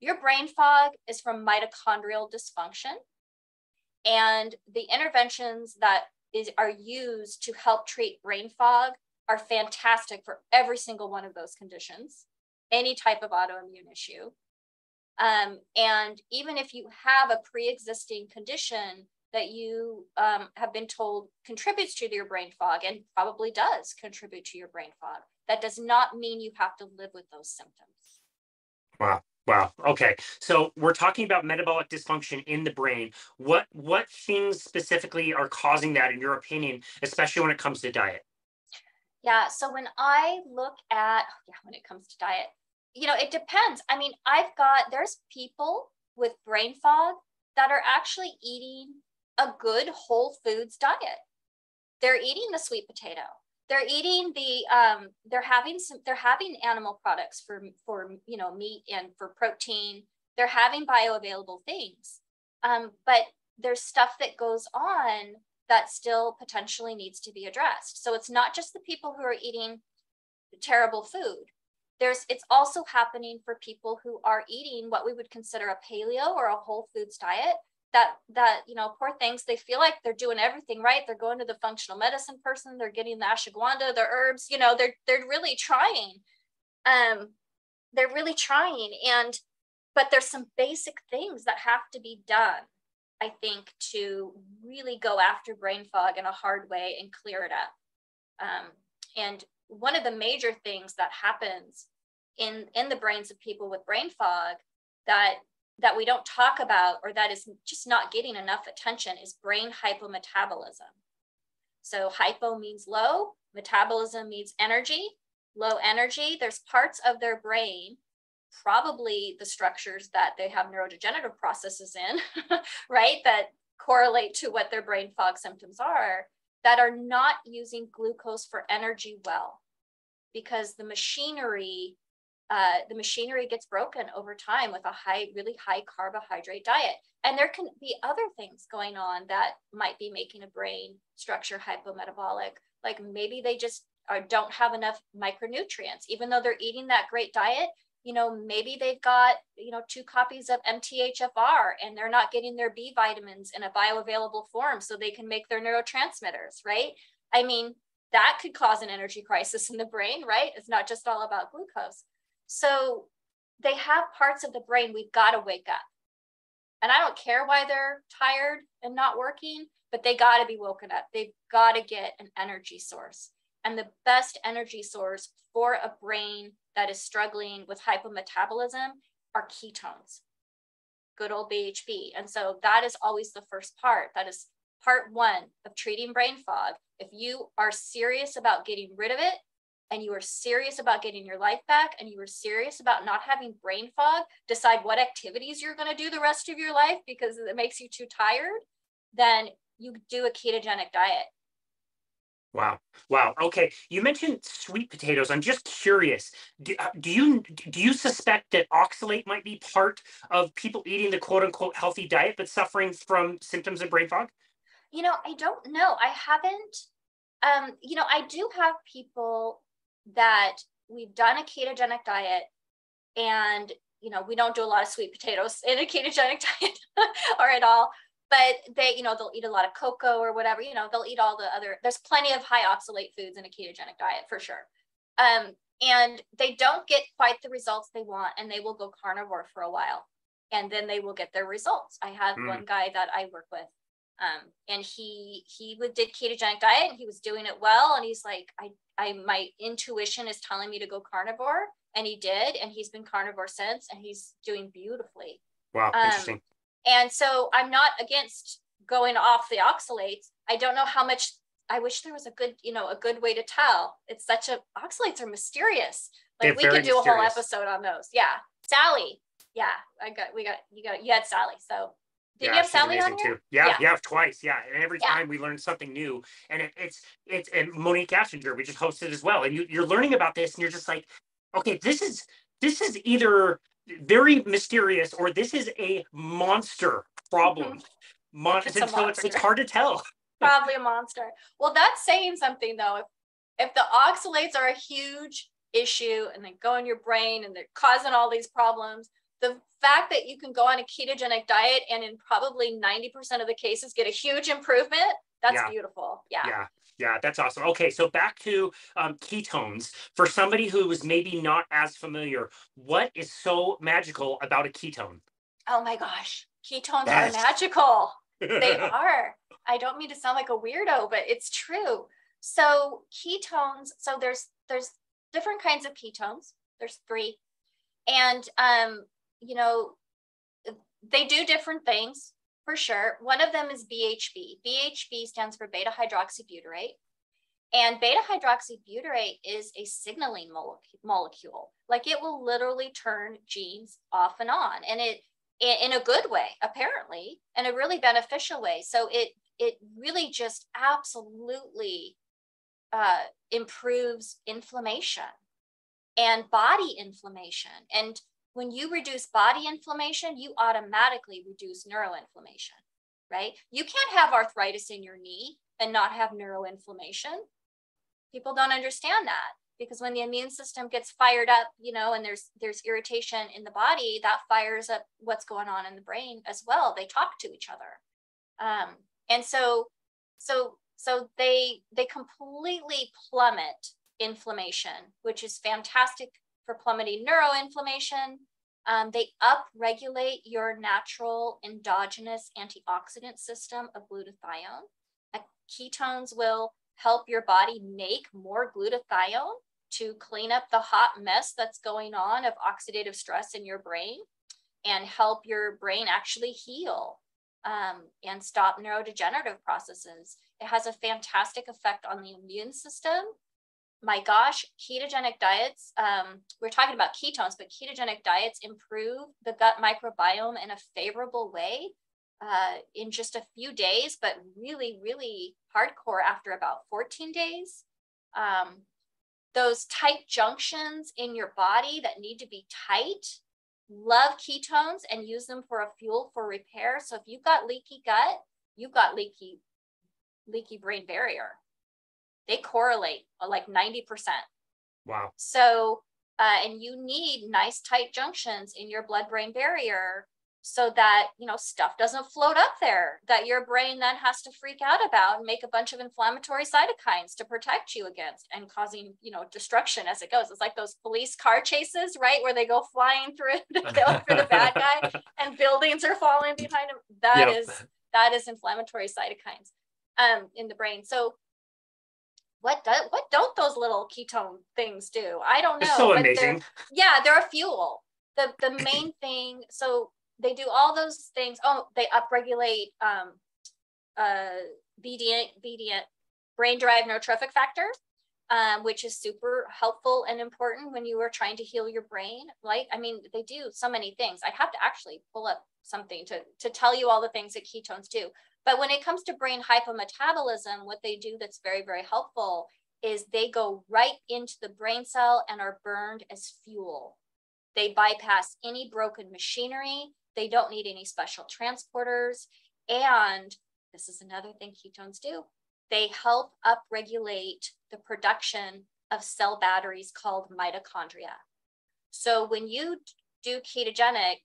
B: Your brain fog is from mitochondrial dysfunction and the interventions that is, are used to help treat brain fog are fantastic for every single one of those conditions, any type of autoimmune issue. Um, and even if you have a pre existing condition that you um, have been told contributes to your brain fog and probably does contribute to your brain fog, that does not mean you have to live with those symptoms.
A: Wow. Wow. Okay. So we're talking about metabolic dysfunction in the brain. What what things specifically are causing that in your opinion, especially when it comes to diet?
B: Yeah, so when I look at yeah, when it comes to diet, you know, it depends. I mean, I've got there's people with brain fog that are actually eating a good whole foods diet. They're eating the sweet potato they're eating the um, they're having some they're having animal products for for you know meat and for protein they're having bioavailable things um, but there's stuff that goes on that still potentially needs to be addressed. So it's not just the people who are eating terrible food. There's it's also happening for people who are eating what we would consider a paleo or a whole foods diet that that you know poor things they feel like they're doing everything right. They're going to the functional medicine person. They're getting the ashwagandha the herbs you know they're they're really trying. Um they're really trying and but there's some basic things that have to be done i think to really go after brain fog in a hard way and clear it up um, and one of the major things that happens in in the brains of people with brain fog that that we don't talk about or that is just not getting enough attention is brain hypometabolism. So hypo means low, metabolism means energy. Low energy, there's parts of their brain, probably the structures that they have neurodegenerative processes in, right, that correlate to what their brain fog symptoms are, that are not using glucose for energy well because the machinery uh, the machinery gets broken over time with a high, really high carbohydrate diet. And there can be other things going on that might be making a brain structure hypometabolic. Like maybe they just are, don't have enough micronutrients, even though they're eating that great diet. You know, maybe they've got, you know, two copies of MTHFR and they're not getting their B vitamins in a bioavailable form so they can make their neurotransmitters, right? I mean, that could cause an energy crisis in the brain, right? It's not just all about glucose. So they have parts of the brain we've got to wake up. And I don't care why they're tired and not working, but they got to be woken up. They've got to get an energy source. And the best energy source for a brain that is struggling with hypometabolism are ketones, good old BHB. And so that is always the first part. That is part one of treating brain fog. If you are serious about getting rid of it, and you are serious about getting your life back and you are serious about not having brain fog, decide what activities you're going to do the rest of your life because it makes you too tired, then you do a ketogenic diet.
A: Wow. Wow. Okay. You mentioned sweet potatoes. I'm just curious. Do, uh, do, you do you suspect that oxalate might be part of people eating the quote unquote healthy diet but suffering from symptoms of brain fog?
B: You know, I don't know. I haven't um, you know, I do have people that we've done a ketogenic diet and you know, we don't do a lot of sweet potatoes in a ketogenic diet or at all but they, you know, they'll eat a lot of cocoa or whatever, you know, they'll eat all the other, there's plenty of high oxalate foods in a ketogenic diet for sure. Um, and they don't get quite the results they want and they will go carnivore for a while and then they will get their results. I have mm. one guy that I work with um, and he he did ketogenic diet and he was doing it well and he's like I I my intuition is telling me to go carnivore and he did and he's been carnivore since and he's doing beautifully.
A: Wow, um, interesting.
B: And so I'm not against going off the oxalates. I don't know how much I wish there was a good, you know, a good way to tell. It's such a oxalates are mysterious. Like They're we could do mysterious. a whole episode on those. Yeah. Sally. Yeah. I got we got you got you had Sally. So did yeah, you have Sally on here?
A: Too. Yeah, yeah, yeah, twice. Yeah, and every yeah. time we learn something new, and it, it's it's and Monique Ashinger, we just hosted as well, and you, you're learning about this, and you're just like, okay, this is this is either very mysterious or this is a monster problem. Mm-hmm. Mon- it's, so it's, it's hard to tell.
B: Probably a monster. Well, that's saying something though. If if the oxalates are a huge issue and they go in your brain and they're causing all these problems, the fact that you can go on a ketogenic diet and in probably 90% of the cases get a huge improvement, that's yeah. beautiful. Yeah.
A: Yeah. Yeah, that's awesome. Okay, so back to um, ketones. For somebody who is maybe not as familiar, what is so magical about a ketone?
B: Oh my gosh, ketones are magical. they are. I don't mean to sound like a weirdo, but it's true. So ketones. So there's there's different kinds of ketones. There's three, and um, you know, they do different things for sure. One of them is BHB. BHB stands for beta hydroxybutyrate. And beta hydroxybutyrate is a signaling molecule. Like it will literally turn genes off and on, and it in a good way, apparently, in a really beneficial way. So it it really just absolutely uh, improves inflammation and body inflammation and when you reduce body inflammation, you automatically reduce neuroinflammation, right? You can't have arthritis in your knee and not have neuroinflammation. People don't understand that because when the immune system gets fired up, you know, and there's there's irritation in the body, that fires up what's going on in the brain as well. They talk to each other, um, and so so so they they completely plummet inflammation, which is fantastic for plummeting neuroinflammation. Um, they upregulate your natural endogenous antioxidant system of glutathione. Uh, ketones will help your body make more glutathione to clean up the hot mess that's going on of oxidative stress in your brain and help your brain actually heal um, and stop neurodegenerative processes. It has a fantastic effect on the immune system my gosh, ketogenic diets, um, we're talking about ketones, but ketogenic diets improve the gut microbiome in a favorable way uh, in just a few days, but really, really hardcore after about 14 days. Um, those tight junctions in your body that need to be tight, love ketones and use them for a fuel for repair. So if you've got leaky gut, you've got leaky, leaky brain barrier they correlate uh, like 90%.
A: Wow.
B: So, uh, and you need nice tight junctions in your blood brain barrier so that, you know, stuff doesn't float up there that your brain then has to freak out about and make a bunch of inflammatory cytokines to protect you against and causing, you know, destruction as it goes. It's like those police car chases, right? Where they go flying through to kill for the bad guy and buildings are falling behind them. That yep. is that is inflammatory cytokines um, in the brain. So what do, what don't those little ketone things do? I don't know.
A: It's so amazing.
B: They're, yeah, they're a fuel. The the main thing, so they do all those things. Oh, they upregulate um uh BDN BDN brain derived neurotrophic factor. um, which is super helpful and important when you are trying to heal your brain. Like, I mean, they do so many things. I have to actually pull up something to, to tell you all the things that ketones do. But when it comes to brain hypometabolism, what they do that's very, very helpful is they go right into the brain cell and are burned as fuel. They bypass any broken machinery. They don't need any special transporters. And this is another thing ketones do. They help upregulate the production of cell batteries called mitochondria. So when you do ketogenic,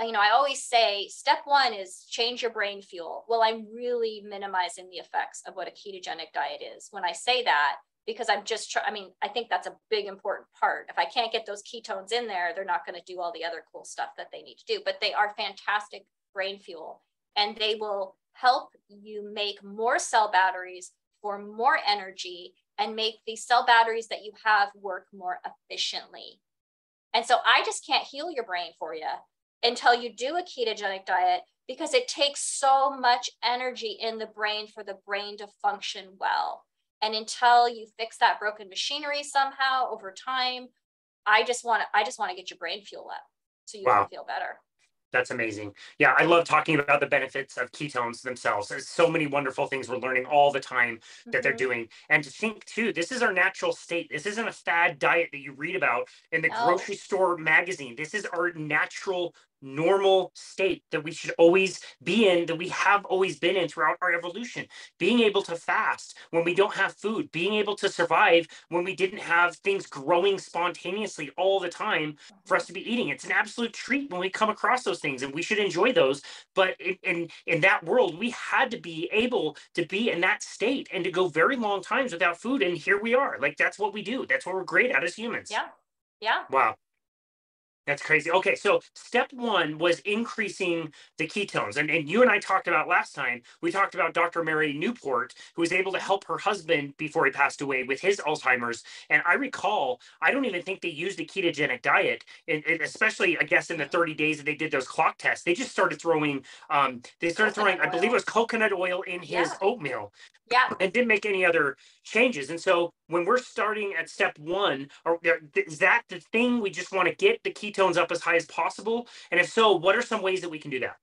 B: Uh, you know, I always say step one is change your brain fuel. Well, I'm really minimizing the effects of what a ketogenic diet is when I say that, because I'm just I mean, I think that's a big important part. If I can't get those ketones in there, they're not going to do all the other cool stuff that they need to do, but they are fantastic brain fuel and they will help you make more cell batteries for more energy and make the cell batteries that you have work more efficiently. And so I just can't heal your brain for you until you do a ketogenic diet because it takes so much energy in the brain for the brain to function well. And until you fix that broken machinery somehow over time, I just want to I just want to get your brain fuel up so you wow. can feel better.
A: That's amazing. Yeah, I love talking about the benefits of ketones themselves. There's so many wonderful things we're learning all the time that mm-hmm. they're doing. And to think too, this is our natural state. This isn't a fad diet that you read about in the grocery store magazine. This is our natural normal state that we should always be in, that we have always been in throughout our evolution. Being able to fast when we don't have food, being able to survive when we didn't have things growing spontaneously all the time for us to be eating. It's an absolute treat when we come across those things and we should enjoy those. But in, in, in that world, we had to be able to be in that state and to go very long times without food. And here we are. Like that's what we do. That's what we're great at as humans.
B: Yeah. Yeah.
A: Wow. That's crazy. Okay, so step one was increasing the ketones. And, and you and I talked about last time, we talked about Dr. Mary Newport, who was able to help her husband before he passed away with his Alzheimer's. And I recall, I don't even think they used a ketogenic diet, and, and especially, I guess, in the 30 days that they did those clock tests. They just started throwing, um, they started coconut throwing, oil. I believe it was coconut oil in his yeah. oatmeal.
B: Yeah.
A: And didn't make any other changes. And so when we're starting at step one, or is that the thing we just want to get the ketones up as high as possible? And if so, what are some ways that we can do that?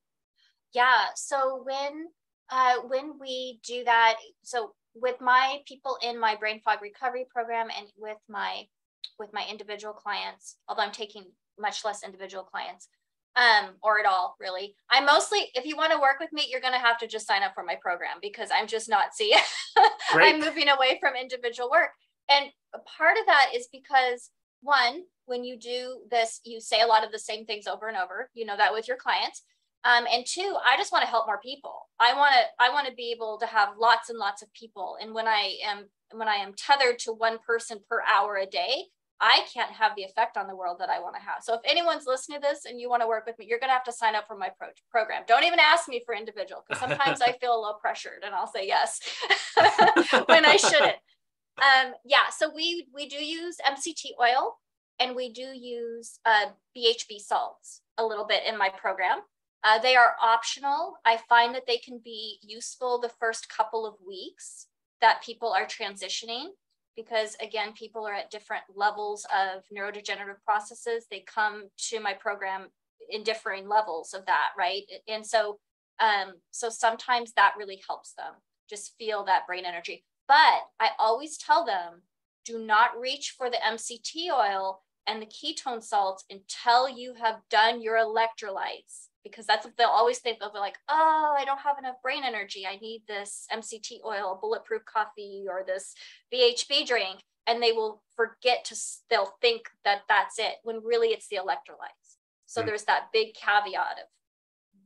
B: Yeah. So when uh, when we do that, so with my people in my brain fog recovery program and with my with my individual clients, although I'm taking much less individual clients, um, or at all, really. I mostly, if you want to work with me, you're going to have to just sign up for my program because I'm just not seeing, I'm moving away from individual work. And part of that is because one, when you do this, you say a lot of the same things over and over, you know that with your clients. Um, and two, I just want to help more people. I want to, I want to be able to have lots and lots of people. And when I am, when I am tethered to one person per hour a day, I can't have the effect on the world that I want to have. So if anyone's listening to this and you want to work with me, you're going to have to sign up for my pro- program. Don't even ask me for individual because sometimes I feel a little pressured and I'll say yes when I shouldn't. Um, yeah, so we we do use MCT oil and we do use uh, BHB salts a little bit in my program. Uh, they are optional. I find that they can be useful the first couple of weeks that people are transitioning because again, people are at different levels of neurodegenerative processes. They come to my program in differing levels of that, right? And so, um, so sometimes that really helps them just feel that brain energy. But I always tell them, do not reach for the MCT oil and the ketone salts until you have done your electrolytes because that's what they'll always think of like oh i don't have enough brain energy i need this mct oil bulletproof coffee or this bhb drink and they will forget to they'll think that that's it when really it's the electrolytes so mm. there's that big caveat of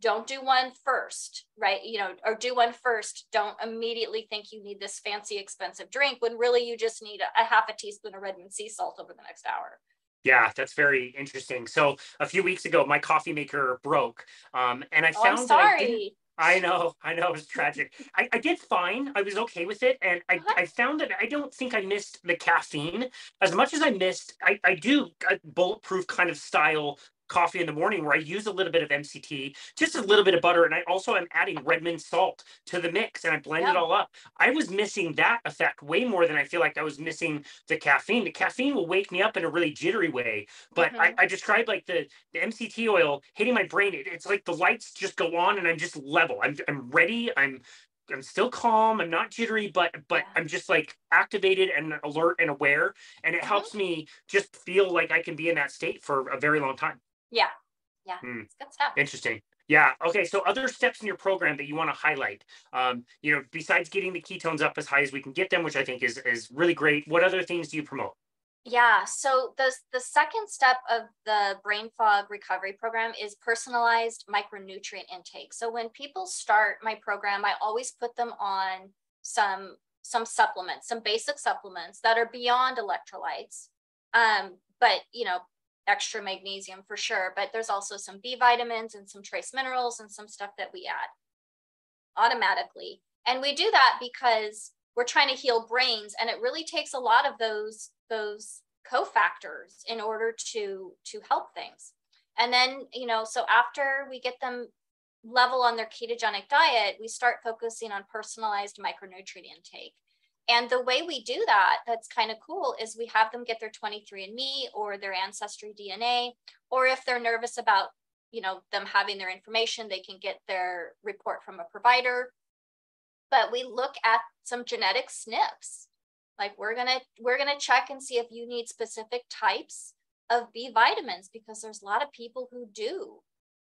B: don't do one first right you know or do one first don't immediately think you need this fancy expensive drink when really you just need a, a half a teaspoon of redmond sea salt over the next hour
A: yeah, that's very interesting. So a few weeks ago, my coffee maker broke, um, and I
B: oh,
A: found
B: I'm sorry.
A: I, I know, I know, it was tragic. I, I did fine. I was okay with it, and I, uh-huh. I found that I don't think I missed the caffeine as much as I missed. I, I do a bulletproof kind of style coffee in the morning where I use a little bit of MCT, just a little bit of butter, and I also am adding Redmond salt to the mix and I blend yeah. it all up. I was missing that effect way more than I feel like I was missing the caffeine. The caffeine will wake me up in a really jittery way, but mm-hmm. I, I described like the, the MCT oil hitting my brain. It, it's like the lights just go on and I'm just level. I'm, I'm ready. I'm I'm still calm. I'm not jittery, but but I'm just like activated and alert and aware, and it mm-hmm. helps me just feel like I can be in that state for a very long time.
B: Yeah, yeah, mm. good stuff.
A: Interesting. Yeah. Okay. So other steps in your program that you want to highlight, um, you know, besides getting the ketones up as high as we can get them, which I think is is really great. What other things do you promote?
B: Yeah. So the the second step of the brain fog recovery program is personalized micronutrient intake. So when people start my program, I always put them on some some supplements, some basic supplements that are beyond electrolytes. Um, but you know, extra magnesium for sure. But there's also some B vitamins and some trace minerals and some stuff that we add automatically. And we do that because we're trying to heal brains and it really takes a lot of those those cofactors in order to to help things and then you know so after we get them level on their ketogenic diet we start focusing on personalized micronutrient intake and the way we do that that's kind of cool is we have them get their 23andme or their ancestry dna or if they're nervous about you know them having their information they can get their report from a provider. But we look at some genetic SNPs like we're gonna we're gonna check and see if you need specific types of b vitamins because there's a lot of people who do.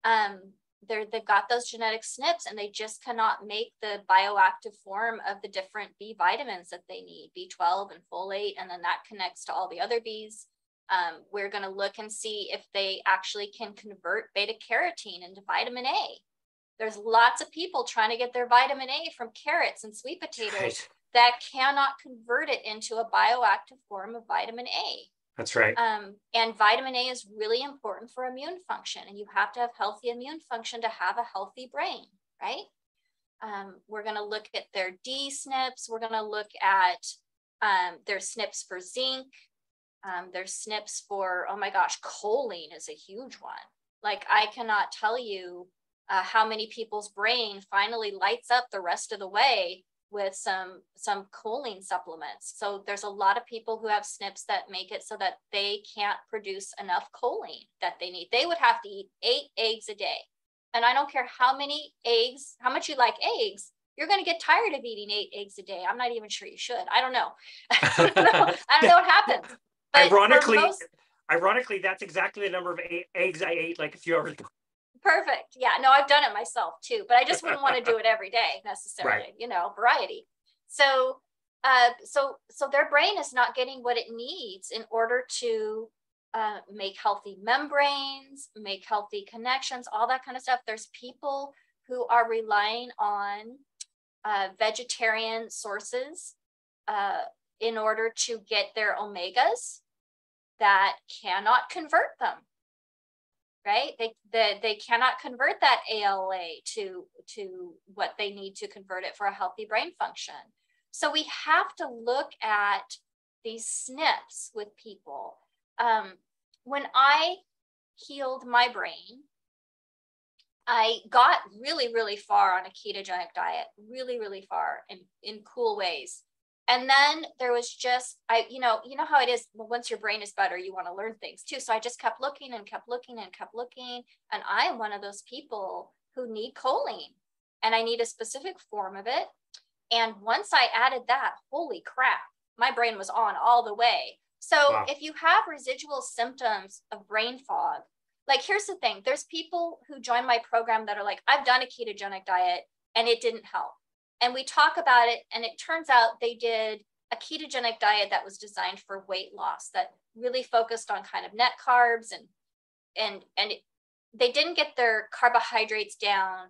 B: Um they're they've got those genetic SNPs and they just cannot make the bioactive form of the different b vitamins that they need b12 and folate and then that connects to all the other b's um, we're going to look and see if they actually can convert beta carotene into vitamin a there's lots of people trying to get their vitamin A from carrots and sweet potatoes right. that cannot convert it into a bioactive form of vitamin A.
A: That's right.
B: Um, and vitamin A is really important for immune function, and you have to have healthy immune function to have a healthy brain, right? Um, we're going to look at their D SNPs. We're going to look at um, their SNPs for zinc. Um, their SNPs for, oh my gosh, choline is a huge one. Like, I cannot tell you uh, how many people's brain finally lights up the rest of the way with some some choline supplements. So there's a lot of people who have SNPs that make it so that they can't produce enough choline that they need. They would have to eat eight eggs a day. And I don't care how many eggs, how much you like eggs, you're going to get tired of eating eight eggs a day. I'm not even sure you should. I don't know. I don't know, I don't know what happens.
A: But ironically, most, ironically, that's exactly the number of eggs I ate like a few hours ago.
B: Perfect. Yeah. No, I've done it myself too, but I just wouldn't want to do it every day necessarily. Right. You know, variety. So, uh, so, so their brain is not getting what it needs in order to uh, make healthy membranes, make healthy connections, all that kind of stuff. There's people who are relying on uh, vegetarian sources uh, in order to get their omegas that cannot convert them right? They, they they cannot convert that ala to to what they need to convert it for a healthy brain function. So we have to look at these SNPs with people. Um, when i healed my brain i got really really far on a ketogenic diet really really far in in cool ways and then there was just i you know you know how it is once your brain is better you want to learn things too. So i just kept looking and kept looking and kept looking. And i am one of those people who need choline and i need a specific form of it. And once i added that holy crap my brain was on all the way. So wow. if you have residual symptoms of brain fog like here's the thing there's people who join my program that are like i've done a ketogenic diet and it didn't help and we talk about it and it turns out they did a ketogenic diet that was designed for weight loss that really focused on kind of net carbs and and and it, they didn't get their carbohydrates down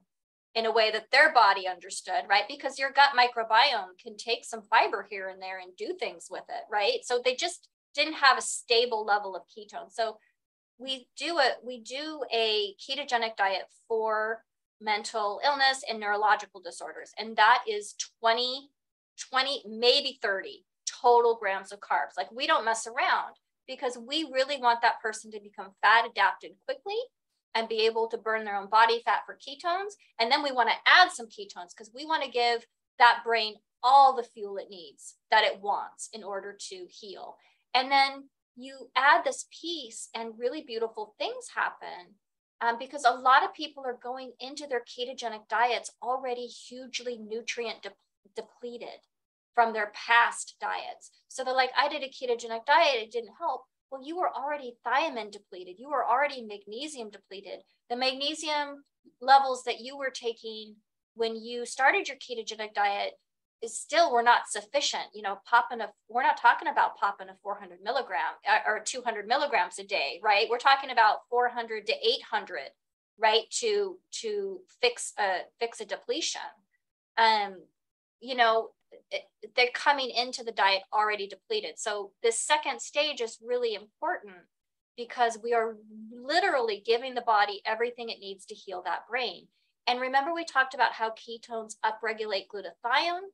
B: in a way that their body understood right? Because your gut microbiome can take some fiber here and there and do things with it right? So they just didn't have a stable level of ketones so we do a we do a ketogenic diet for mental illness and neurological disorders. And that is 20, 20, maybe 30 total grams of carbs. Like we don't mess around because we really want that person to become fat adapted quickly and be able to burn their own body fat for ketones. And then we want to add some ketones because we want to give that brain all the fuel it needs that it wants in order to heal. And then you add this piece, and really beautiful things happen um, because a lot of people are going into their ketogenic diets already hugely nutrient de- depleted from their past diets. So they're like, I did a ketogenic diet, it didn't help. Well, you were already thiamine depleted, you were already magnesium depleted. The magnesium levels that you were taking when you started your ketogenic diet is still we're not sufficient. You know, popping a we're not talking about popping a 400 milligram uh, or 200 milligrams a day, right? We're talking about 400 to 800, right? To to fix a fix a depletion. Um, you know, it, they're coming into the diet already depleted. So this second stage is really important because we are literally giving the body everything it needs to heal that brain. And remember, we talked about how ketones upregulate glutathione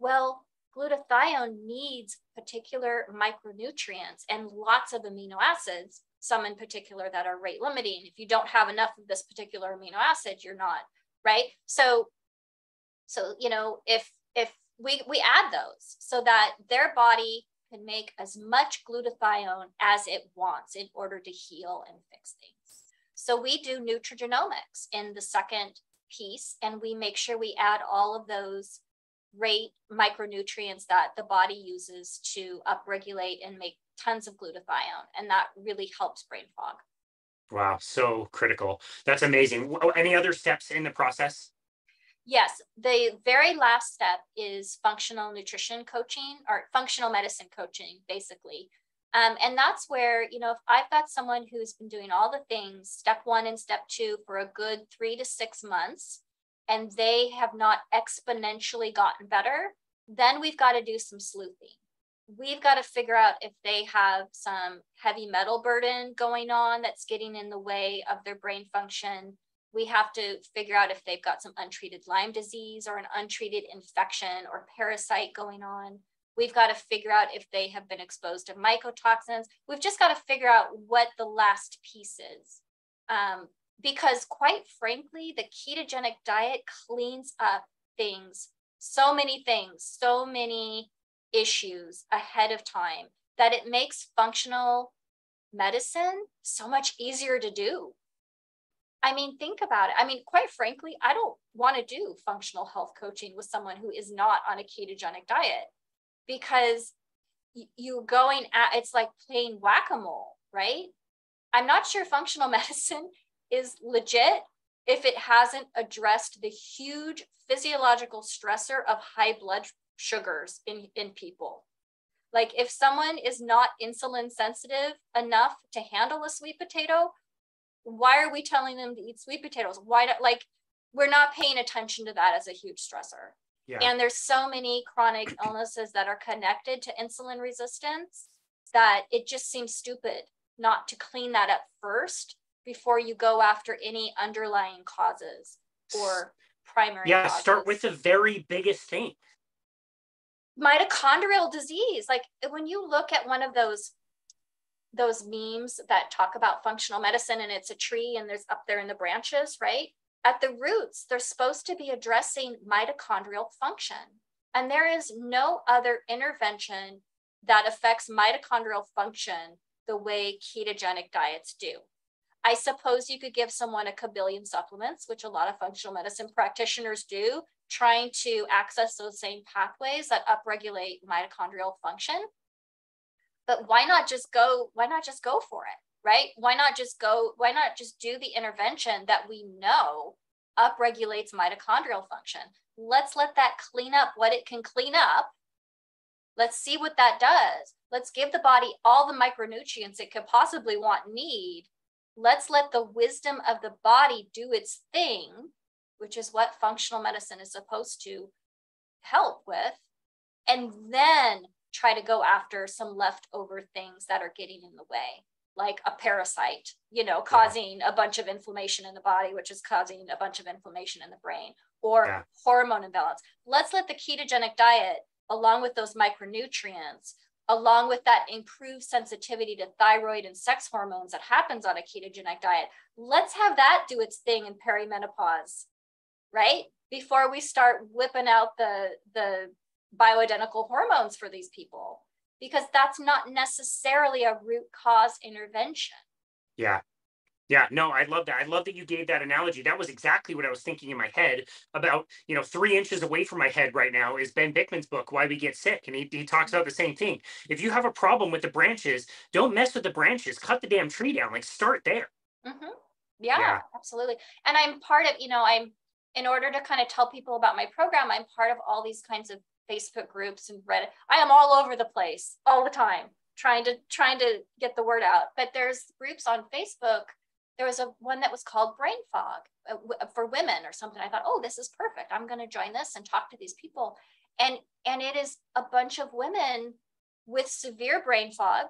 B: well, glutathione needs particular micronutrients and lots of amino acids, some in particular that are rate limiting. If you don't have enough of this particular amino acid, you're not, right? So, so you know, if if we we add those so that their body can make as much glutathione as it wants in order to heal and fix things. So we do nutrigenomics in the second piece, and we make sure we add all of those rate micronutrients that the body uses to upregulate and make tons of glutathione. And that really helps brain fog.
A: Wow, so critical. That's amazing. Any other steps in the process?
B: Yes, the very last step is functional nutrition coaching or functional medicine coaching, basically. Um, and that's where, you know, if I've got someone who's been doing all the things, step one and step two, for a good three to six months, and they have not exponentially gotten better, then we've got to do some sleuthing. We've got to figure out if they have some heavy metal burden going on that's getting in the way of their brain function. We have to figure out if they've got some untreated Lyme disease or an untreated infection or parasite going on. We've got to figure out if they have been exposed to mycotoxins. We've just got to figure out what the last piece is. Um, because quite frankly, the ketogenic diet cleans up things, so many things, so many issues ahead of time that it makes functional medicine so much easier to do. I mean, think about it. I mean, quite frankly, I don't want to do functional health coaching with someone who is not on a ketogenic diet because you going at it's like playing whack-a-mole, right? I'm not sure functional medicine is legit if it hasn't addressed the huge physiological stressor of high blood sugars in, in people. Like if someone is not insulin sensitive enough to handle a sweet potato, why are we telling them to eat sweet potatoes? Why not like we're not paying attention to that as a huge stressor. Yeah. And there's so many chronic illnesses that are connected to insulin resistance that it just seems stupid not to clean that up first before you go after any underlying causes or primary
A: yeah
B: causes.
A: start with the very biggest thing.
B: Mitochondrial disease like when you look at one of those those memes that talk about functional medicine and it's a tree and there's up there in the branches right? At the roots they're supposed to be addressing mitochondrial function. And there is no other intervention that affects mitochondrial function the way ketogenic diets do I suppose you could give someone a kabillion supplements, which a lot of functional medicine practitioners do, trying to access those same pathways that upregulate mitochondrial function. But why not just go, why not just go for it? Right? Why not just go, why not just do the intervention that we know upregulates mitochondrial function? Let's let that clean up what it can clean up. Let's see what that does. Let's give the body all the micronutrients it could possibly want need let's let the wisdom of the body do its thing, which is what functional medicine is supposed to help with, and then try to go after some leftover things that are getting in the way, like a parasite, you know, causing yeah. a bunch of inflammation in the body, which is causing a bunch of inflammation in the brain, or yeah. hormone imbalance. Let's let the ketogenic diet, along with those micronutrients, along with that improved sensitivity to thyroid and sex hormones that happens on a ketogenic diet, let's have that do its thing in perimenopause, right? Before we start whipping out the, the bioidentical hormones for these people, because that's not necessarily a root cause intervention.
A: Yeah. Yeah, no, I love that. I love that you gave that analogy. That was exactly what I was thinking in my head about, you know, three inches away from my head right now is Ben Bikman's book, Why We Get Sick. And he, he talks about the same thing. If you have a problem with the branches, don't mess with the branches, cut the damn tree down, like start there.
B: Mm-hmm. Yeah, yeah, absolutely. And I'm part of, you know, I'm, in order to kind of tell people about my program, I'm part of all these kinds of Facebook groups and Reddit. I am all over the place all the time trying to trying to get the word out. But there's groups on Facebook there was a one that was called brain fog uh, uh, for women or something. I thought, oh, this is perfect. I'm going to join this and talk to these people. And and it is a bunch of women with severe brain fog,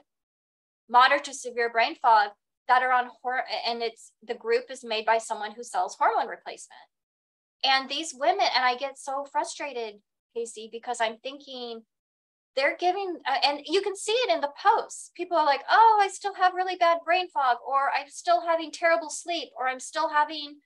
B: moderate to severe brain fog that are on hor- and it's the group is made by someone who sells hormone replacement. And these women, and I get so frustrated, Casey, because I'm thinking they're giving uh, and you can see it in the posts. People are like oh i still have really bad brain fog or i'm still having terrible sleep or i'm still having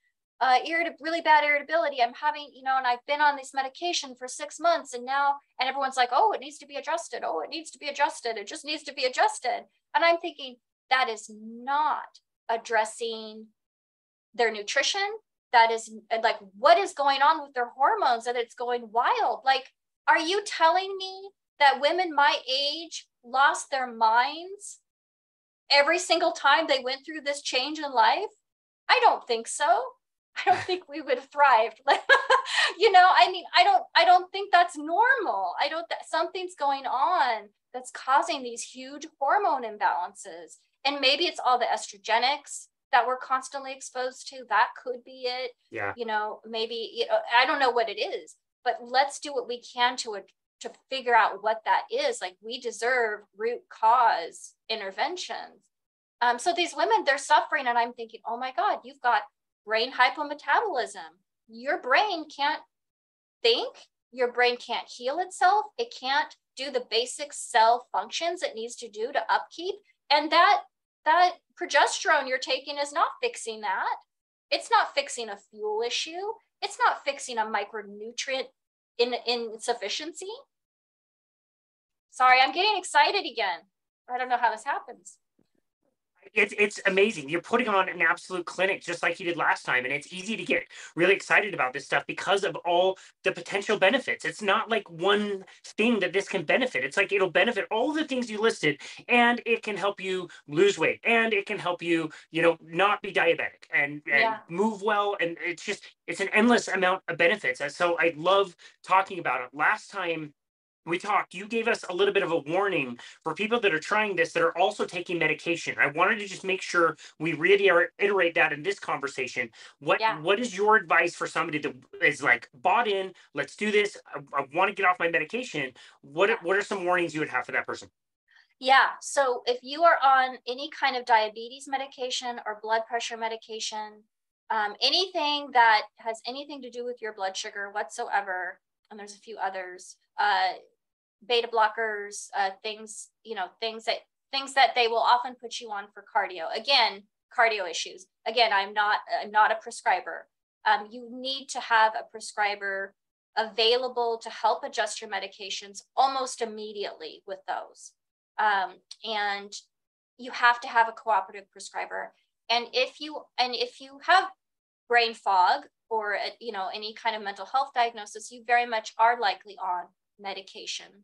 B: uh, irrit- really bad irritability. I'm having you know and i've been on this medication for six months and now and everyone's like oh it needs to be adjusted. Oh it needs to be adjusted. It just needs to be adjusted. And i'm thinking that is not addressing their nutrition. That is like what is going on with their hormones and it's going wild? Like are you telling me that women my age lost their minds every single time they went through this change in life? I don't think so. I don't think we would have thrived. you know, I mean, I don't I don't think that's normal. I don't that something's going on that's causing these huge hormone imbalances. And maybe it's all the estrogenics that we're constantly exposed to. That could be it.
A: Yeah.
B: You know, maybe you know, I don't know what it is, but let's do what we can to to figure out what that is like we deserve root cause interventions. Um, so these women they're suffering and i'm thinking oh my god you've got brain hypometabolism. Your brain can't think. Your brain can't heal itself. It can't do the basic cell functions it needs to do to upkeep and that that progesterone you're taking is not fixing that. It's not fixing a fuel issue. It's not fixing a micronutrient in insufficiency. Sorry, I'm getting excited again. I don't know how this happens
A: it's it's amazing. You're putting on an absolute clinic just like you did last time, and it's easy to get really excited about this stuff because of all the potential benefits. It's not like one thing that this can benefit. It's like it'll benefit all the things you listed, and it can help you lose weight, and it can help you, you know, not be diabetic and, and yeah. move well. And it's just it's an endless amount of benefits. And so I love talking about it. Last time we talked, you gave us a little bit of a warning for people that are trying this that are also taking medication. I wanted to just make sure we reiterate that in this conversation. What yeah. what is your advice for somebody that is like bought in? Let's do this. I, I want to get off my medication. What what are some warnings you would have for that person?
B: Yeah. So if you are on any kind of diabetes medication or blood pressure medication, um, anything that has anything to do with your blood sugar whatsoever, and there's a few others. Uh, beta blockers, uh, things, you know, things that things that they will often put you on for cardio. Again, cardio issues. Again, I'm not I'm not a prescriber. Um, you need to have a prescriber available to help adjust your medications almost immediately with those. Um, and you have to have a cooperative prescriber. And if you and if you have brain fog or you know any kind of mental health diagnosis, you very much are likely on medication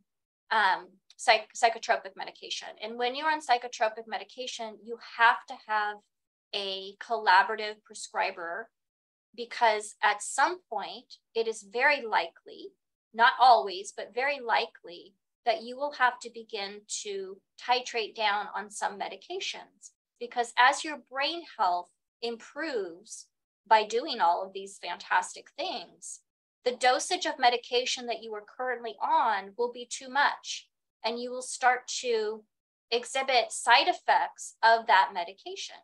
B: um, psych- psychotropic medication. And when you're on psychotropic medication, you have to have a collaborative prescriber because at some point it is very likely, not always, but very likely that you will have to begin to titrate down on some medications. Because as your brain health improves by doing all of these fantastic things, the dosage of medication that you are currently on will be too much and you will start to exhibit side effects of that medication.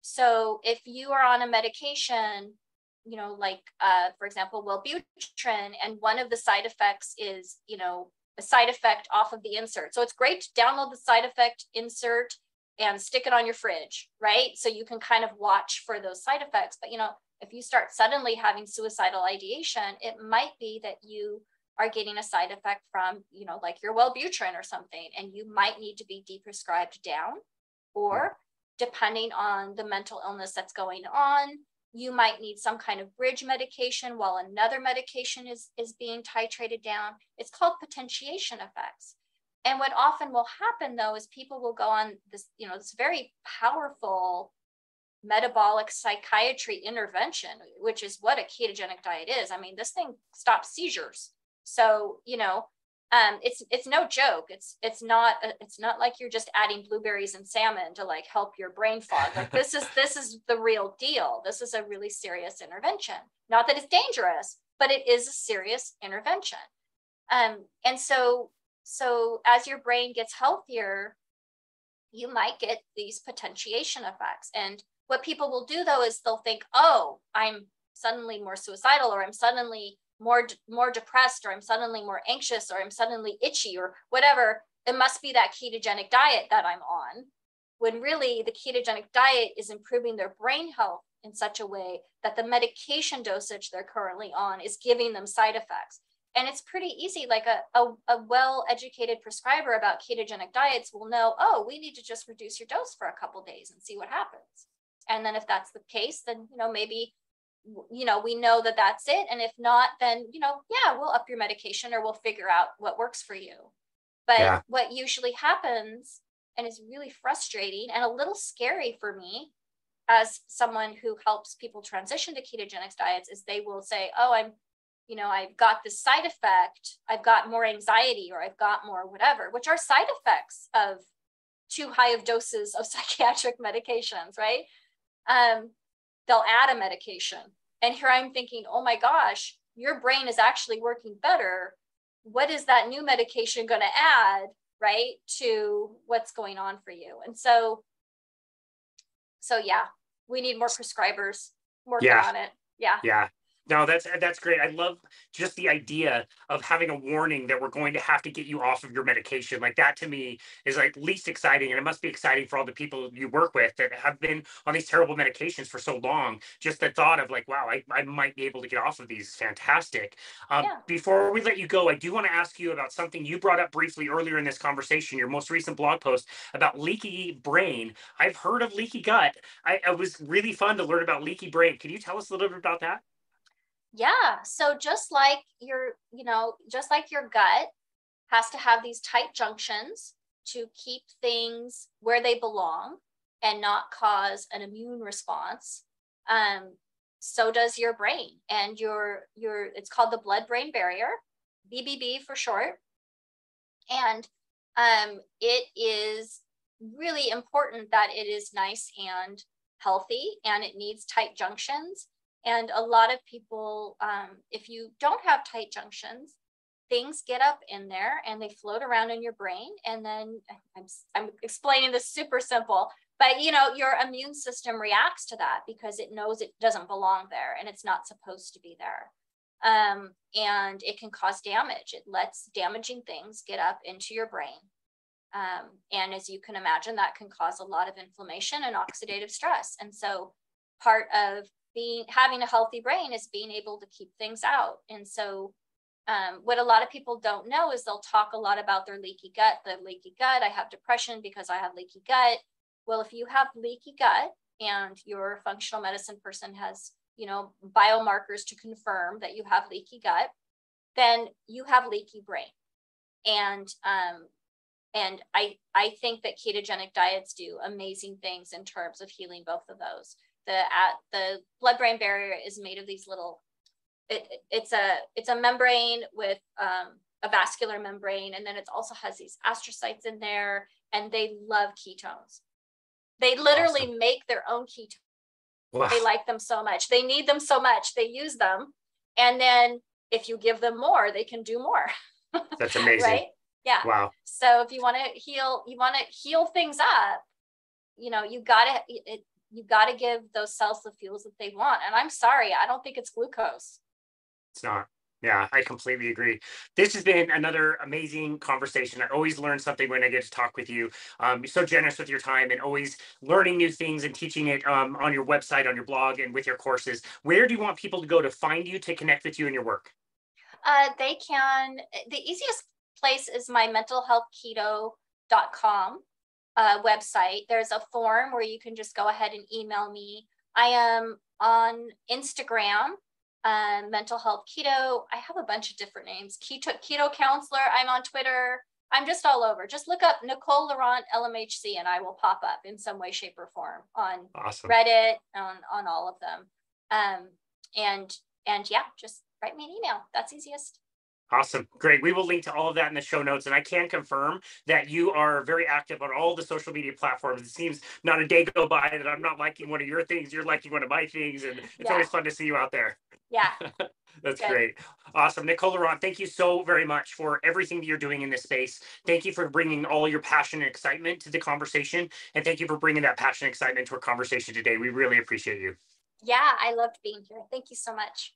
B: So if you are on a medication, you know, like uh, for example, Wellbutrin, and one of the side effects is, you know, a side effect off of the insert. So it's great to download the side effect insert and stick it on your fridge, right? So you can kind of watch for those side effects. But you know, if you start suddenly having suicidal ideation, it might be that you are getting a side effect from, you know, like your Wellbutrin or something, and you might need to be deprescribed down, or depending on the mental illness that's going on, you might need some kind of bridge medication while another medication is, is being titrated down. It's called potentiation effects. And what often will happen though is people will go on this, you know, this very powerful metabolic psychiatry intervention, which is what a ketogenic diet is. I mean, this thing stops seizures. So, you know, um, it's it's no joke. It's it's not it's not like you're just adding blueberries and salmon to like help your brain fog. Like this is this is the real deal. This is a really serious intervention. Not that it's dangerous, but it is a serious intervention. Um, and so so as your brain gets healthier, you might get these potentiation effects. And what people will do though is they'll think, oh, I'm suddenly more suicidal or I'm suddenly more more depressed or i'm suddenly more anxious or i'm suddenly itchy or whatever. It must be that ketogenic diet that i'm on when really the ketogenic diet is improving their brain health in such a way that the medication dosage they're currently on is giving them side effects. And it's pretty easy like a, a, a well-educated prescriber about ketogenic diets will know oh we need to just reduce your dose for a couple days and see what happens and then if that's the case then you know maybe you know, we know that that's it. And if not, then, you know, yeah, we'll up your medication or we'll figure out what works for you. But yeah. what usually happens and is really frustrating and a little scary for me as someone who helps people transition to ketogenic diets is they will say, oh, I'm, you know, I've got this side effect, I've got more anxiety or I've got more whatever, which are side effects of too high of doses of psychiatric medications, right? Um, they'll add a medication. And here I'm thinking, oh my gosh, your brain is actually working better. What is that new medication going to add, right, to what's going on for you? And so, so yeah, we need more prescribers working yeah. on it. Yeah.
A: Yeah. No, that's that's great. I love just the idea of having a warning that we're going to have to get you off of your medication. Like that to me is like least exciting, and it must be exciting for all the people you work with that have been on these terrible medications for so long. Just the thought of like, wow, I, I might be able to get off of these is fantastic. Um, yeah. Before we let you go, I do want to ask you about something you brought up briefly earlier in this conversation. Your most recent blog post about leaky brain. I've heard of leaky gut. I, it was really fun to learn about leaky brain. Can you tell us a little bit about that?
B: Yeah. So just like your, you know, just like your gut has to have these tight junctions to keep things where they belong and not cause an immune response. Um, so does your brain and your your it's called the blood brain barrier, BBB for short. And um, it is really important that it is nice and healthy and it needs tight junctions and a lot of people, um, if you don't have tight junctions, things get up in there and they float around in your brain. And then I'm, I'm explaining this super simple, but you know, your immune system reacts to that because it knows it doesn't belong there and it's not supposed to be there. Um, and it can cause damage. It lets damaging things get up into your brain. Um, and as you can imagine, that can cause a lot of inflammation and oxidative stress. And so part of being having a healthy brain is being able to keep things out. And so um, what a lot of people don't know is they'll talk a lot about their leaky gut, the leaky gut. I have depression because I have leaky gut. Well, if you have leaky gut and your functional medicine person has, you know, biomarkers to confirm that you have leaky gut, then you have leaky brain. And um, and I I think that ketogenic diets do amazing things in terms of healing both of those the at the blood brain barrier is made of these little it, it's a it's a membrane with um, a vascular membrane and then it also has these astrocytes in there and they love ketones. They literally awesome. make their own ketones. Wow. they like them so much. They need them so much. They use them and then if you give them more they can do more.
A: That's amazing. Right?
B: Yeah.
A: Wow.
B: So if you want to heal you want to heal things up you know you got to it, you got to give those cells the fuels that they want. And I'm sorry, I don't think it's glucose.
A: It's not. Yeah, I completely agree. This has been another amazing conversation. I always learn something when I get to talk with you. Um, you're so generous with your time and always learning new things and teaching it um, on your website, on your blog, and with your courses. Where do you want people to go to find you, to connect with you and your work?
B: Uh, they can, the easiest place is my mentalhealthketo.com uh, website. There's a form where you can just go ahead and email me. I am on Instagram um, mental health keto. I have a bunch of different names. Keto keto counselor. I'm on Twitter. I'm just all over. Just look up Nicole Laurent LMHC and I will pop up in some way, shape, or form on awesome. Reddit, on on all of them. Um, and and yeah, just write me an email. That's easiest.
A: Awesome. Great. We will link to all of that in the show notes. And I can confirm that you are very active on all the social media platforms. It seems not a day go by that I'm not liking one of your things. You're liking one of my things. And it's yeah. always fun to see you out there.
B: Yeah.
A: That's Good. great. Awesome. Nicole Laurent, thank you so very much for everything that you're doing in this space. Thank you for bringing all your passion and excitement to the conversation. And thank you for bringing that passion and excitement to our conversation today. We really appreciate you.
B: Yeah, I loved being here. Thank you so much.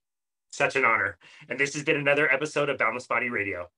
A: Such an honor. And this has been another episode of Boundless Body Radio.